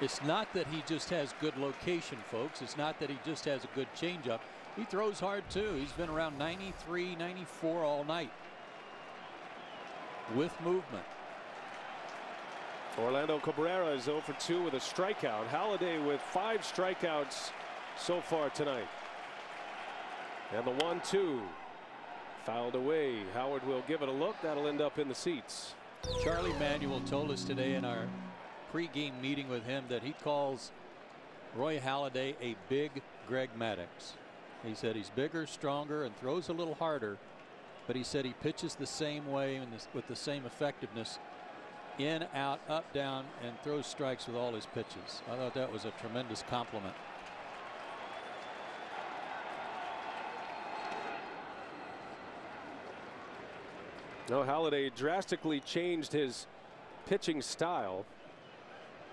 It's not that he just has good location, folks. It's not that he just has a good changeup. He throws hard too. He's been around 93, 94 all night with movement. Orlando Cabrera is 0 for 2 with a strikeout. Halladay with five strikeouts so far tonight. And the 1 2 fouled away. Howard will give it a look. That'll end up in the seats. Charlie Manuel told us today in our pregame meeting with him that he calls Roy Halladay a big Greg Maddux. He said he's bigger, stronger, and throws a little harder. But he said he pitches the same way and with the same effectiveness in, out, up, down, and throws strikes with all his pitches. I thought that was a tremendous compliment. No, Halladay drastically changed his pitching style.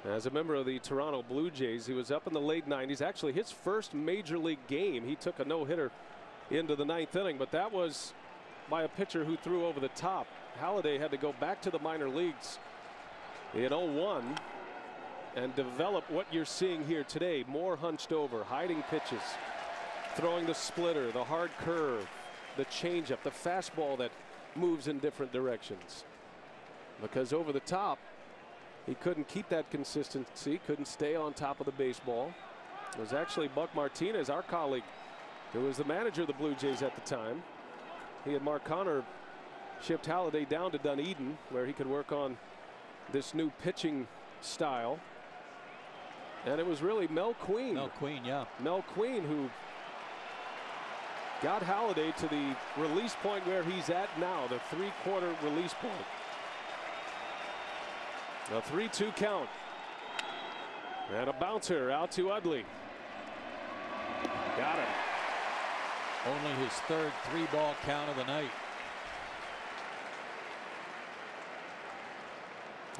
As a member of the Toronto Blue Jays, he was up in the late 90s. Actually, his first major league game, he took a no hitter into the ninth inning, but that was by a pitcher who threw over the top. Halladay had to go back to the minor leagues in 01 and develop what you're seeing here today. More hunched over, hiding pitches, throwing the splitter, the hard curve, the changeup, the fastball that moves in different directions. Because over the top, he couldn't keep that consistency, couldn't stay on top of the baseball. It was actually Buck Martinez, our colleague, who was the manager of the Blue Jays at the time. He and Mark Connor shipped Halladay down to Dunedin, where he could work on this new pitching style. And it was really Mel Queen. Mel Queen, yeah. Mel Queen who got Halladay to the release point where he's at now, the three-quarter release point. A 3-2 count. And a bouncer out to Utley. Got him. Only his third three-ball count of the night.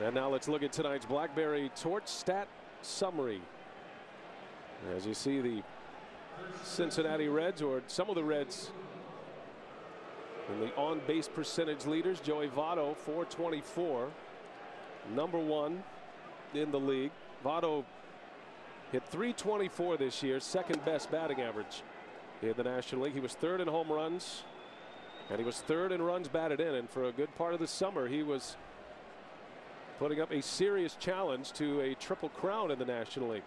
And now let's look at tonight's Blackberry Torch Stat Summary. As you see the Cincinnati Reds or some of the Reds And the on base percentage leaders Joey Votto 424 number one in the league. Votto hit 324 this year second best batting average in the National League. He was third in home runs and he was third in runs batted in and for a good part of the summer he was putting up a serious challenge to a triple crown in the National League.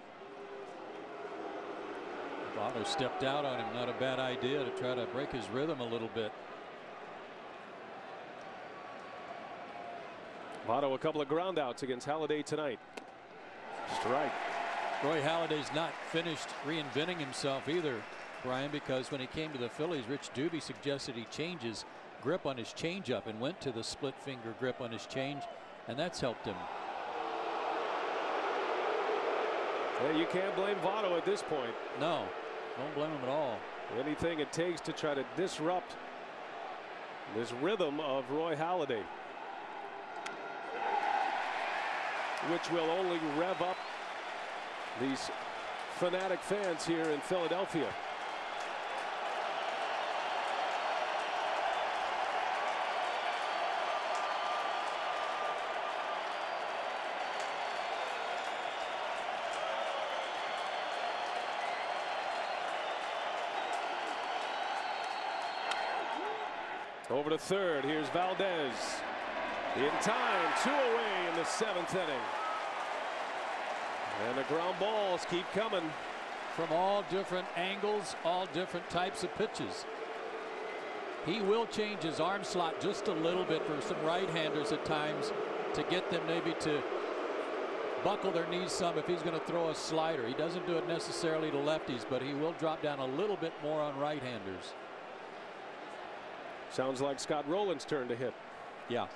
Votto stepped out on him. Not a bad idea to try to break his rhythm a little bit. Votto a couple of groundouts against Halladay tonight. Strike. Roy Halladay's not finished reinventing himself either, Brian, because when he came to the Phillies, Rich Dubee suggested he change his grip on his changeup and went to the split finger grip on his change, and that's helped him. Yeah, you can't blame Votto at this point. No, don't blame him at all. Anything it takes to try to disrupt this rhythm of Roy Halladay. Which will only rev up these fanatic fans here in Philadelphia. Over to third. Here's Valdez. In time, two away in the seventh inning. And the ground balls keep coming. From all different angles, all different types of pitches. He will change his arm slot just a little bit for some right-handers at times to get them maybe to buckle their knees some if he's going to throw a slider. He doesn't do it necessarily to lefties, but he will drop down a little bit more on right-handers. Sounds like Scott Rolen's turn to hit. Yeah.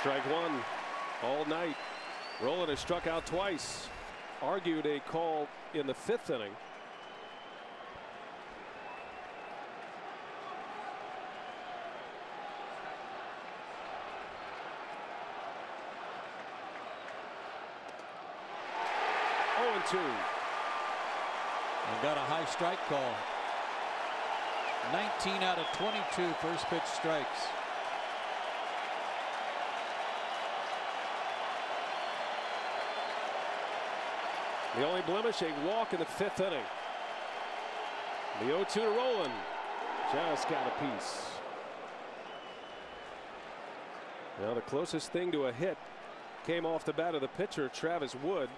Strike one all night. Rolen has struck out twice. Argued a call in the fifth inning. Oh and two. Got a high strike call. 19 out of 22 first pitch strikes. The only blemish, a walk in the fifth inning. The 0 2 to Rolen. Just got a piece. Now, the closest thing to a hit came off the bat of the pitcher, Travis Wood.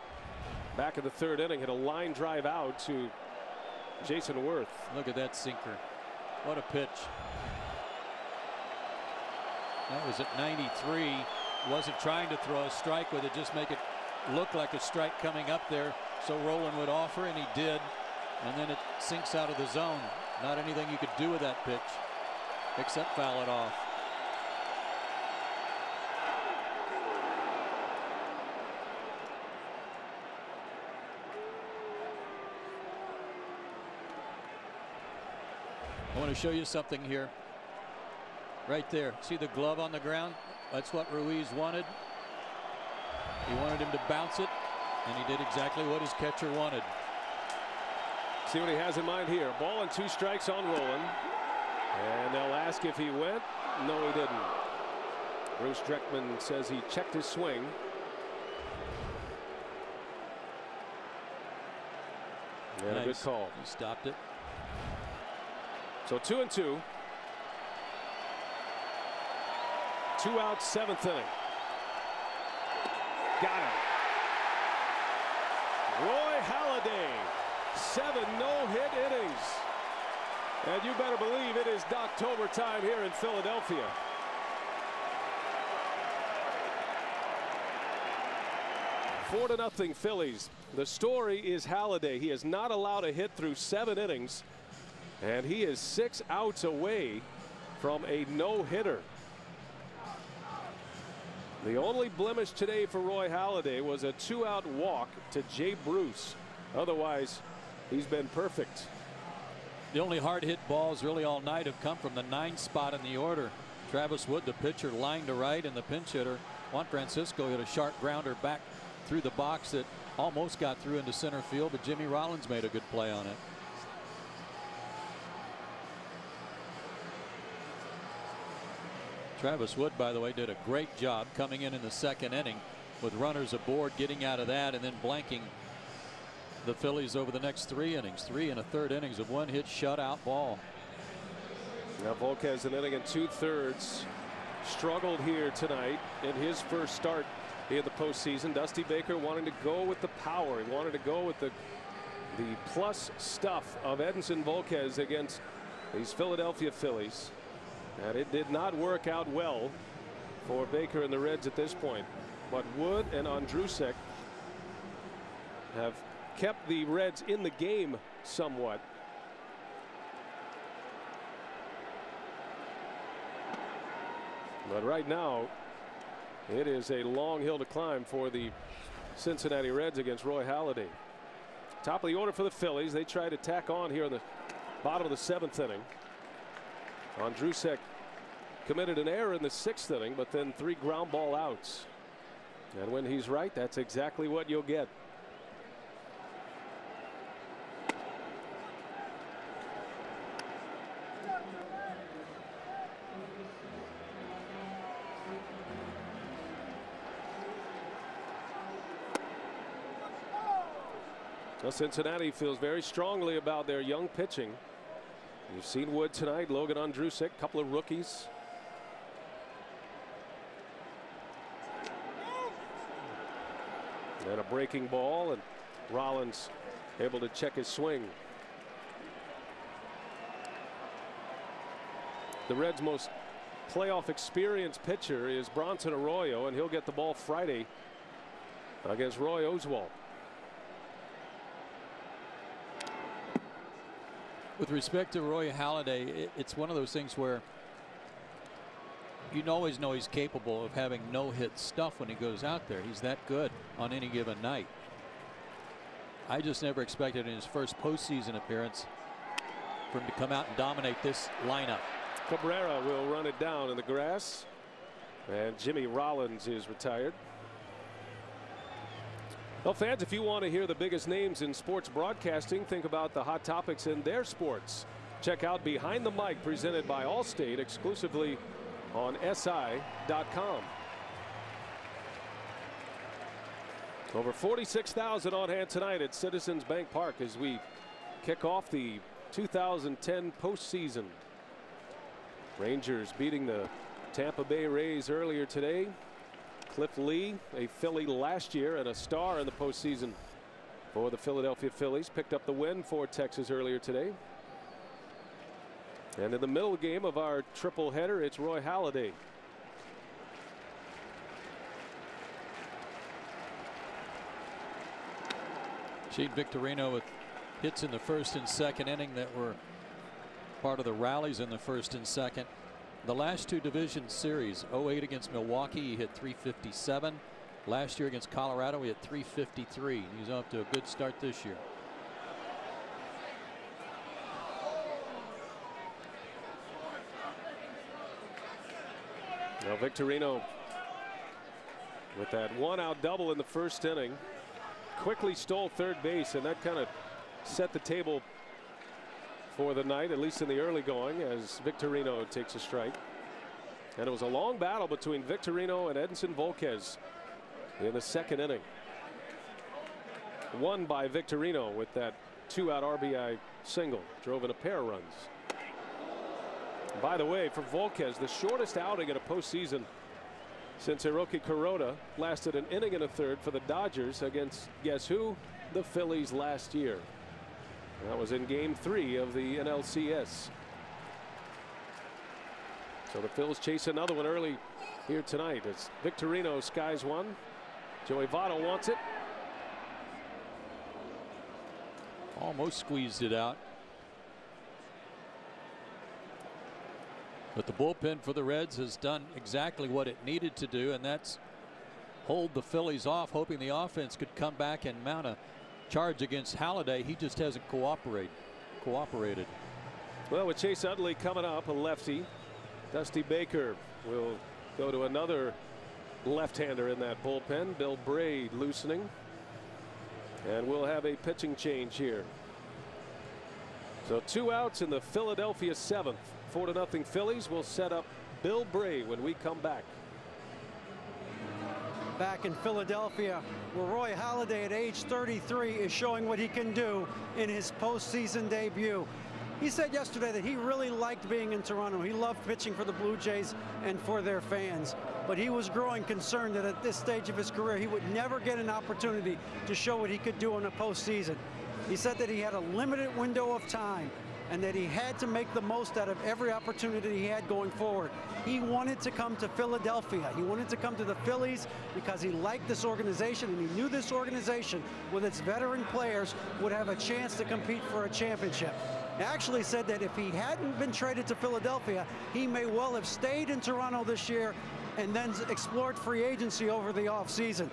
Back in the third inning, hit a line drive out to Jayson Werth. Look at that sinker. What a pitch. That was at 93. Wasn't trying to throw a strike with it, just make it look like a strike coming up there. So Rolen would offer, and he did. And then it sinks out of the zone. Not anything you could do with that pitch except foul it off. I want to show you something here. Right there. See the glove on the ground? That's what Ruiz wanted. He wanted him to bounce it, and he did exactly what his catcher wanted. See what he has in mind here. Ball and two strikes on Rolen. And they'll ask if he went. No, he didn't. Bruce Dreckman says he checked his swing. And nice. a good call. He stopped it. So two and two. Two out, seventh inning. Got him. Roy Halladay, seven no-hit innings. And you better believe it is October time here in Philadelphia. Four to nothing Phillies. The story is Halladay. He is not allowed a hit through seven innings. And he is six outs away from a no-hitter. The only blemish today for Roy Halladay was a two-out walk to Jay Bruce. Otherwise, he's been perfect. The only hard hit balls really all night have come from the nine spot in the order. Travis Wood, the pitcher, lying to right, and the pinch hitter, Juan Francisco, hit a sharp grounder back through the box that almost got through into center field, but Jimmy Rollins made a good play on it. Travis Wood, by the way, did a great job coming in in the second inning with runners aboard, getting out of that, and then blanking the Phillies over the next three innings. Three and a third innings of one hit shutout ball. Now Volquez an inning and two thirds struggled here tonight in his first start in the postseason. Dusty Baker wanting to go with the power. He wanted to go with the the plus stuff of Edinson Volquez against these Philadelphia Phillies. And it did not work out well for Baker and the Reds at this point. But Wood and Ondrusek have kept the Reds in the game somewhat. But right now, it is a long hill to climb for the Cincinnati Reds against Roy Halladay. Top of the order for the Phillies. They try to tack on here in the bottom of the seventh inning. Ondrusek committed an error in the sixth inning, but then three ground ball outs. And when he's right, that's exactly what you'll get. Well, Cincinnati feels very strongly about their young pitching. You've seen Wood tonight, Logan Ondrusek, a couple of rookies. And a breaking ball, and Rollins able to check his swing. The Reds' most playoff experienced pitcher is Bronson Arroyo, and he'll get the ball Friday against Roy Oswalt. With respect to Roy Halladay, it's one of those things where you always know he's capable of having no hit stuff when he goes out there. He's that good on any given night. I just never expected in his first postseason appearance for him to come out and dominate this lineup. Cabrera will run it down in the grass. And Jimmy Rollins is retired. Well, fans, if you want to hear the biggest names in sports broadcasting, think about the hot topics in their sports. Check out Behind the Mic presented by Allstate exclusively on SI.com. Over 46,000 on hand tonight at Citizens Bank Park as we kick off the 2010 postseason. Rangers beating the Tampa Bay Rays earlier today. Cliff Lee, a Philly last year and a star in the postseason for the Philadelphia Phillies, picked up the win for Texas earlier today. And in the middle game of our triple header, it's Roy Halladay. Shane Victorino with hits in the first and second inning that were part of the rallies in the first and second. The last two division series 08 against Milwaukee he hit 357 last year against Colorado he hit 353 he's off to a good start this year. Now Victorino with that one out double in the first inning quickly stole third base and that kind of set the table for the night at least in the early going as Victorino takes a strike. And it was a long battle between Victorino and Edinson Volquez in the second inning. Won by Victorino with that two out RBI single drove in a pair of runs. By the way, for Volquez, the shortest outing in a postseason since Hiroki Kuroda lasted an inning and a third for the Dodgers against guess who? The Phillies last year. That was in game three of the NLCS. So the Phils chase another one early here tonight. It's Victorino skies one. Joey Votto wants it. Almost squeezed it out. But the bullpen for the Reds has done exactly what it needed to do, and that's hold the Phillies off, hoping the offense could come back and mount a charge against Halladay. He just hasn't cooperate, cooperated. Well, with Chase Utley coming up, a lefty, Dusty Baker will go to another left-hander in that bullpen. Bill Bray loosening. And we'll have a pitching change here. So two outs in the Philadelphia seventh. Four to nothing Phillies will set up Bill Bray when we come back. Back in Philadelphia, where Roy Halladay at age 33 is showing what he can do in his postseason debut. He said yesterday that he really liked being in Toronto. He loved pitching for the Blue Jays and for their fans. But he was growing concerned that at this stage of his career, he would never get an opportunity to show what he could do in a postseason. He said that he had a limited window of time and that he had to make the most out of every opportunity he had going forward. He wanted to come to Philadelphia. He wanted to come to the Phillies because he liked this organization and he knew this organization with its veteran players would have a chance to compete for a championship actually said that if he hadn't been traded to Philadelphia, he may well have stayed in Toronto this year and then explored free agency over the offseason.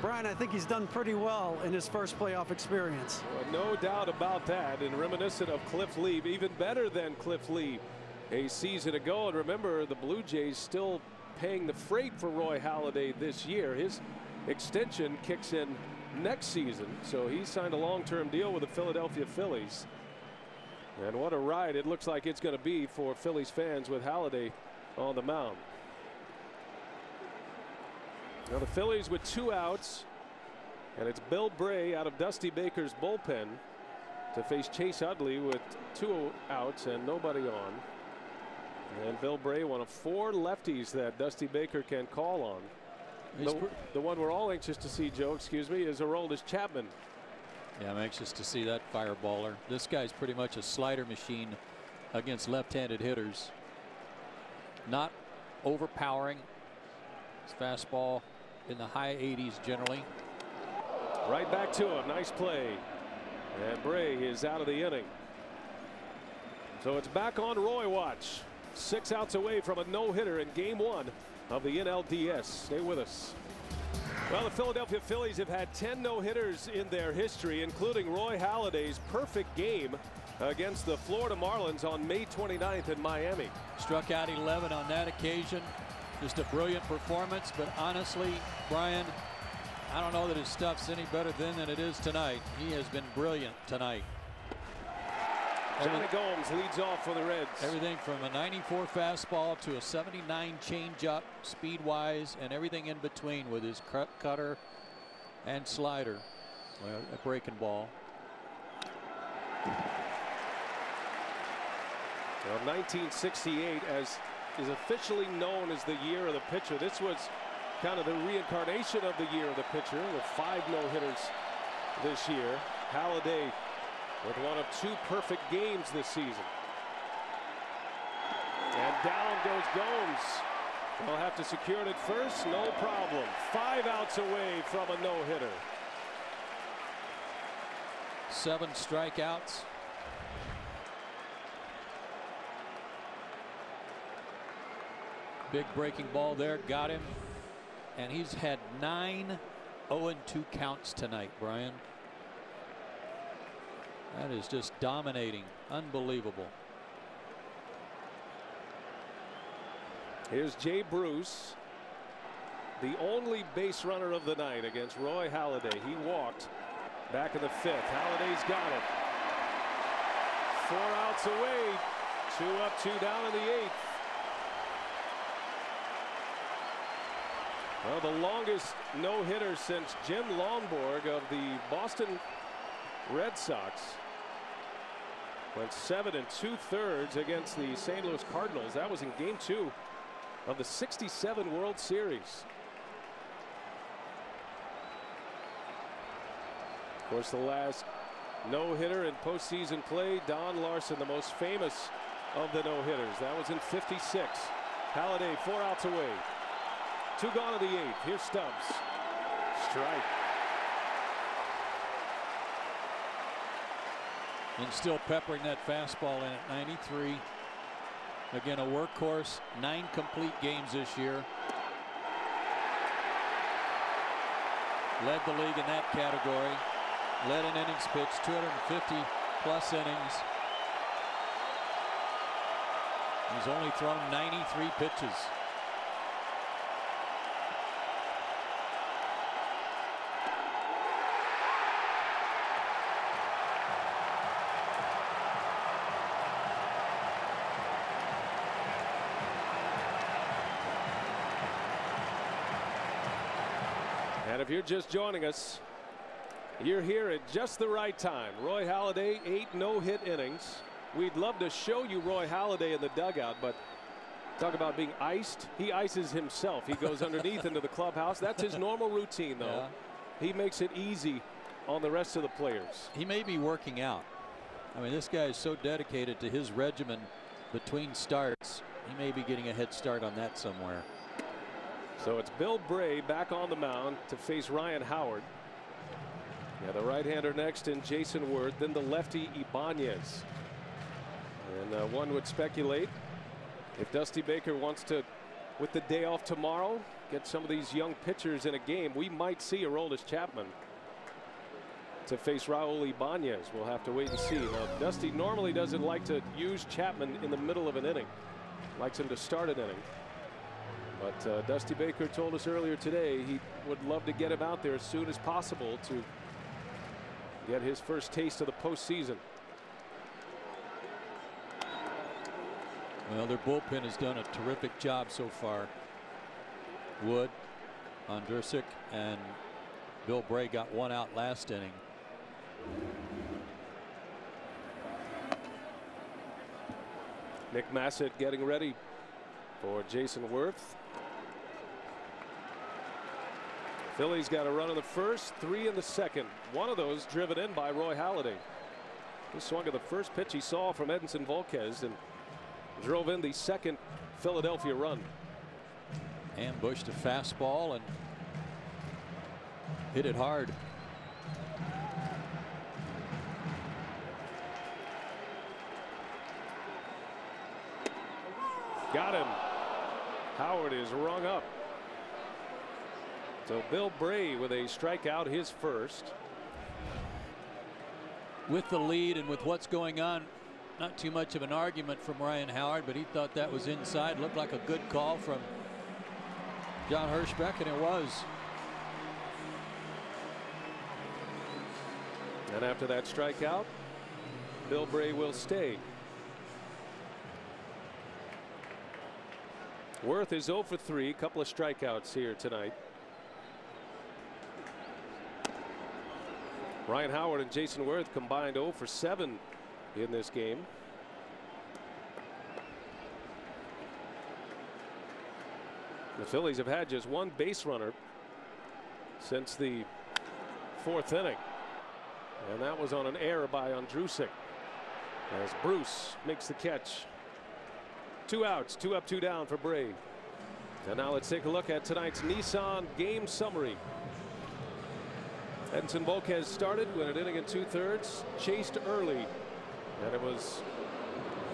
Brian, I think he's done pretty well in his first playoff experience. Well, no doubt about that. And reminiscent of Cliff Lee, even better than Cliff Lee a season ago. And remember, the Blue Jays still paying the freight for Roy Halladay this year. His extension kicks in next season. So he signed a long-term deal with the Philadelphia Phillies. And what a ride it looks like it's going to be for Phillies fans with Halladay on the mound. Now the Phillies with two outs. And it's Bill Bray out of Dusty Baker's bullpen to face Chase Utley with two outs and nobody on. And Bill Bray, one of four lefties that Dusty Baker can call on. The, the, one we're all anxious to see, Joe, excuse me, is Aroldis Chapman. Yeah, I'm anxious to see that fireballer. This guy's pretty much a slider machine against left-handed hitters. Not overpowering. His fastball in the high 80s generally. Right back to him. Nice play. And Bray is out of the inning. So it's back on Roy watch. Six outs away from a no-hitter in game one of the NLDS. Stay with us. Well, the Philadelphia Phillies have had 10 no-hitters in their history, including Roy Halladay's perfect game against the Florida Marlins on May 29th in Miami. Struck out 11 on that occasion. Just a brilliant performance, but honestly, Brian, I don't know that his stuff's any better then than it is tonight. He has been brilliant tonight. Jonny Gomes leads off for the Reds. Everything from a 94 fastball to a 79 changeup, speed wise, and everything in between with his cutter and slider. Well, a breaking ball. Well, 1968 as is officially known as the year of the pitcher. This was kind of the reincarnation of the year of the pitcher with five no-hitters this year. Halladay with one of two perfect games this season. And down goes Gomes. They'll have to secure it at first. No problem. Five outs away from a no-hitter. Seven strikeouts. Big breaking ball there. Got him. And he's had nine 0-2 counts tonight, Brian. That is just dominating. Unbelievable. Here's Jay Bruce, the only base runner of the night against Roy Halladay. He walked back in the fifth. Halladay's got it. Four outs away. Two up, two down in the eighth. Well, the longest no-hitter since Jim Lonborg of the Boston Red Sox went seven and two thirds against the St. Louis Cardinals. That was in game two of the 67 World Series. Of course, the last no-hitter in postseason play, Don Larsen, the most famous of the no-hitters. That was in 56. Halladay four outs away. Two gone in the eighth. Here's Stubbs. Strike. and still peppering that fastball in at 93. Again, a workhorse, nine complete games this year. Led the league in that category. Led in innings pitched, 250 plus innings. He's only thrown 93 pitches. You're just joining us, you're here at just the right time. Roy Halladay, eight no-hit innings. We'd love to show you Roy Halladay in the dugout, but talk about being iced. He ices himself. He goes underneath into the clubhouse. That's his normal routine, though. Yeah. He makes it easy on the rest of the players. He may be working out. I mean, this guy is so dedicated to his regimen between starts. He may be getting a head start on that somewhere. So it's Bill Bray back on the mound to face Ryan Howard. Yeah, the right-hander next and Jayson Werth, then the lefty Ibanez. And uh, one would speculate if Dusty Baker wants to, with the day off tomorrow, get some of these young pitchers in a game, we might see Aroldis Chapman to face Raul Ibanez. We'll have to wait and see. Now, Dusty normally doesn't like to use Chapman in the middle of an inning. Likes him to start an inning. But uh, Dusty Baker told us earlier today he would love to get him out there as soon as possible to get his first taste of the postseason. Well, their bullpen has done a terrific job so far. Wood, Ondrusek, and Bill Bray got one out last inning. Nick Masset getting ready for Jayson Werth. Phillies got a run in the first, three in the second. One of those driven in by Roy Halladay. He swung at the first pitch he saw from Edinson Volquez and drove in the second Philadelphia run. Ambushed a fastball and hit it hard. Got him. Is rung up. So Bill Bray with a strikeout, his first. With the lead and with what's going on, not too much of an argument from Ryan Howard, but he thought that was inside. Looked like a good call from John Hirschbeck, and it was. And after that strikeout, Bill Bray will stay. Werth is 0 for 3, A couple of strikeouts here tonight. Ryan Howard and Jayson Werth combined 0 for 7 in this game. The Phillies have had just one base runner since the fourth inning. And that was on an error by Ondrusek. As Bruce makes the catch Two outs, two up, two down for Bray. And now let's take a look at tonight's Nissan game summary. Edinson Volquez started, went an inning and two thirds, chased early, and it was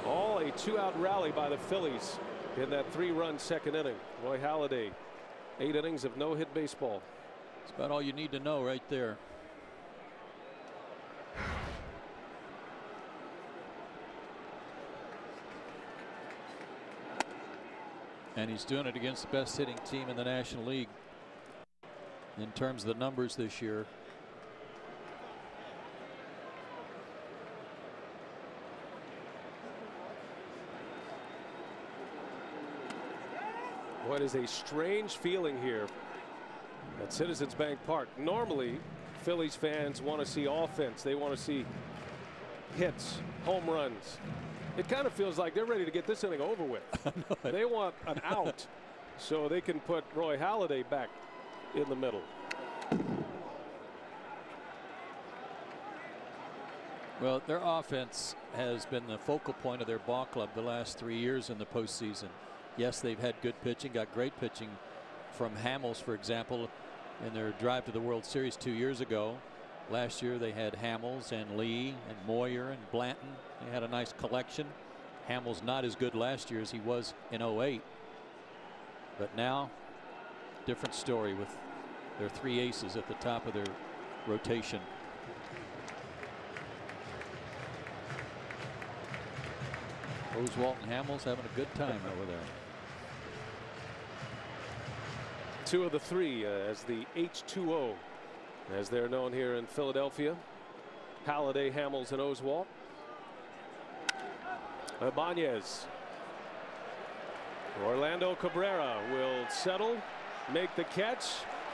all a two out rally by the Phillies in that three run second inning. Roy Halladay, eight innings of no hit baseball. It's about all you need to know right there. And he's doing it against the best hitting team in the National League in terms of the numbers this year. What is a strange feeling here at Citizens Bank Park. Normally, Phillies fans want to see offense. They want to see hits, home runs, it kind of feels like they're ready to get this inning over with. they want an out so they can put Roy Halladay back in the middle. Well, their offense has been the focal point of their ball club the last three years in the postseason. Yes, they've had good pitching, got great pitching from Hamels, for example, in their drive to the World Series two years ago. Last year they had Hamels and Lee and Moyer and Blanton. They had a nice collection. Hamels not as good last year as he was in 08. But now, different story with their three aces at the top of their rotation. Oswalt and Hamels having a good time over there. Two of the three uh, as the H2O as they're known here in Philadelphia. Halladay, Hamels, and Oswalt. Ibanez. Orlando Cabrera will settle, make the catch,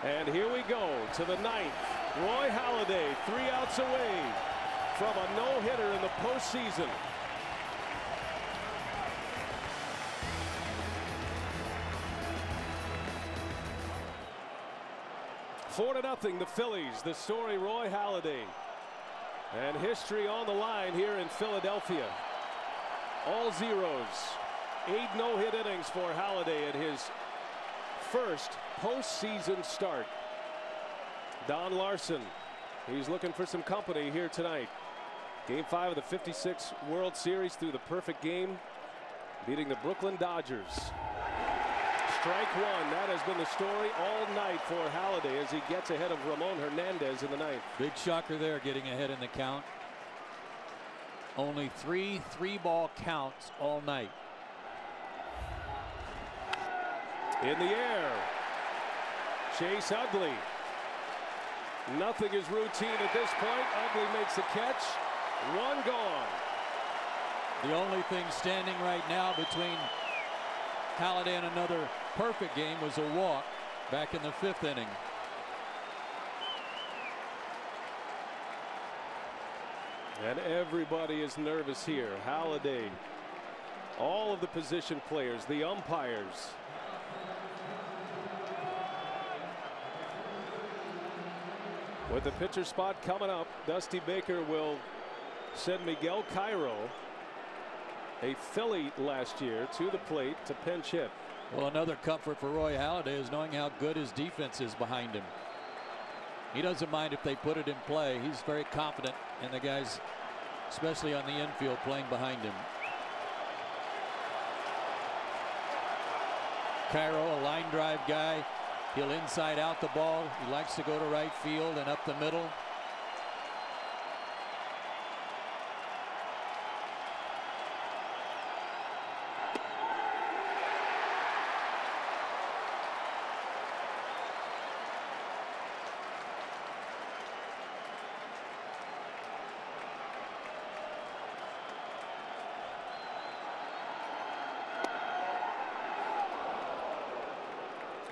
And here we go to the ninth. Roy Halladay, three outs away from a no-hitter in the postseason. Four to nothing, the Phillies. The story, Roy Halladay. And history on the line here in Philadelphia. All zeros. Eight no-hit innings for Halladay at his first postseason start. Don Larsen, he's looking for some company here tonight. Game five of the 56 World Series threw the perfect game, beating the Brooklyn Dodgers. Strike one. That has been the story all night for Halladay as he gets ahead of Ramon Hernandez in the ninth. Big shocker there getting ahead in the count. Only three three ball counts all night. In the air. Chase Utley. Nothing is routine at this point. Utley makes the catch. One gone. The only thing standing right now between Halladay and another perfect game was a walk back in the fifth inning. And everybody is nervous here. Halladay, all of the position players, the umpires. With the pitcher spot coming up, Dusty Baker will send Miguel Cairo, a Philly last year, to the plate to pinch hit. Well, another comfort for Roy Halladay is knowing how good his defense is behind him. He doesn't mind if they put it in play. He's very confident in the guys, especially on the infield, playing behind him. Cairo, a line drive guy. He'll inside out the ball. He likes to go to right field and up the middle.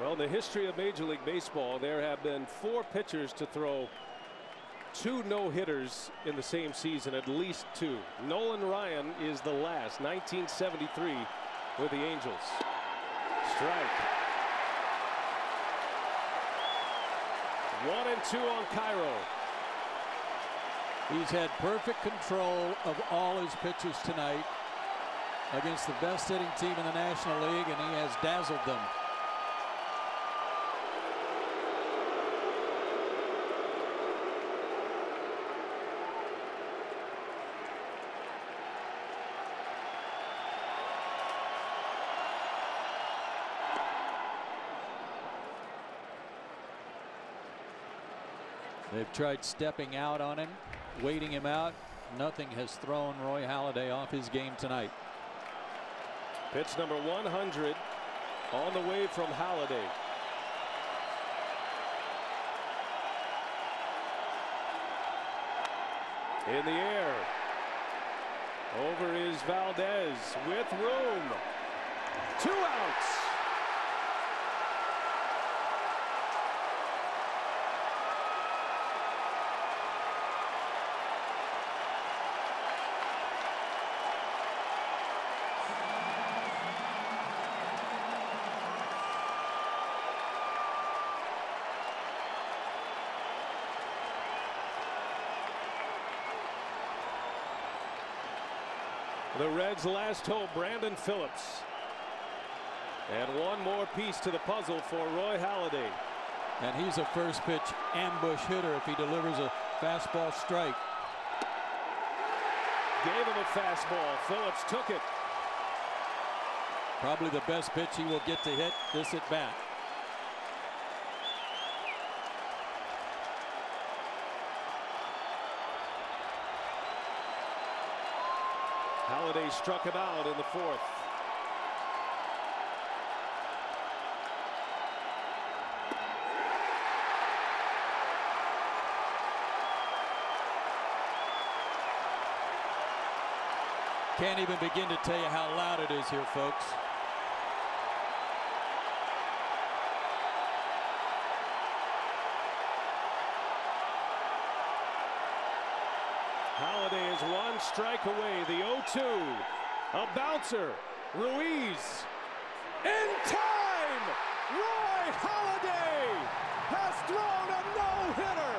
Well, in the history of Major League Baseball, there have been four pitchers to throw two no-hitters in the same season, at least two. Nolan Ryan is the last, 1973 with the Angels. Strike. One and two on Cairo. He's had perfect control of all his pitches tonight against the best hitting team in the National League, and he has dazzled them. They've tried stepping out on him, waiting him out. Nothing has thrown Roy Halladay off his game tonight. Pitch number 100 on the way from Halladay. In the air. Over is Valdez with room. Two outs. The Reds' last hope, Brandon Phillips. And one more piece to the puzzle for Roy Halladay. And he's a first pitch ambush hitter if he delivers a fastball strike. Gave him a fastball. Phillips took it. Probably the best pitch he will get to hit this at bat. Halladay struck him out in the fourth. Can't even begin to tell you how loud it is here, folks. one strike away. The 0-2. A bouncer. Ruiz. In time! Roy Halladay has thrown a no-hitter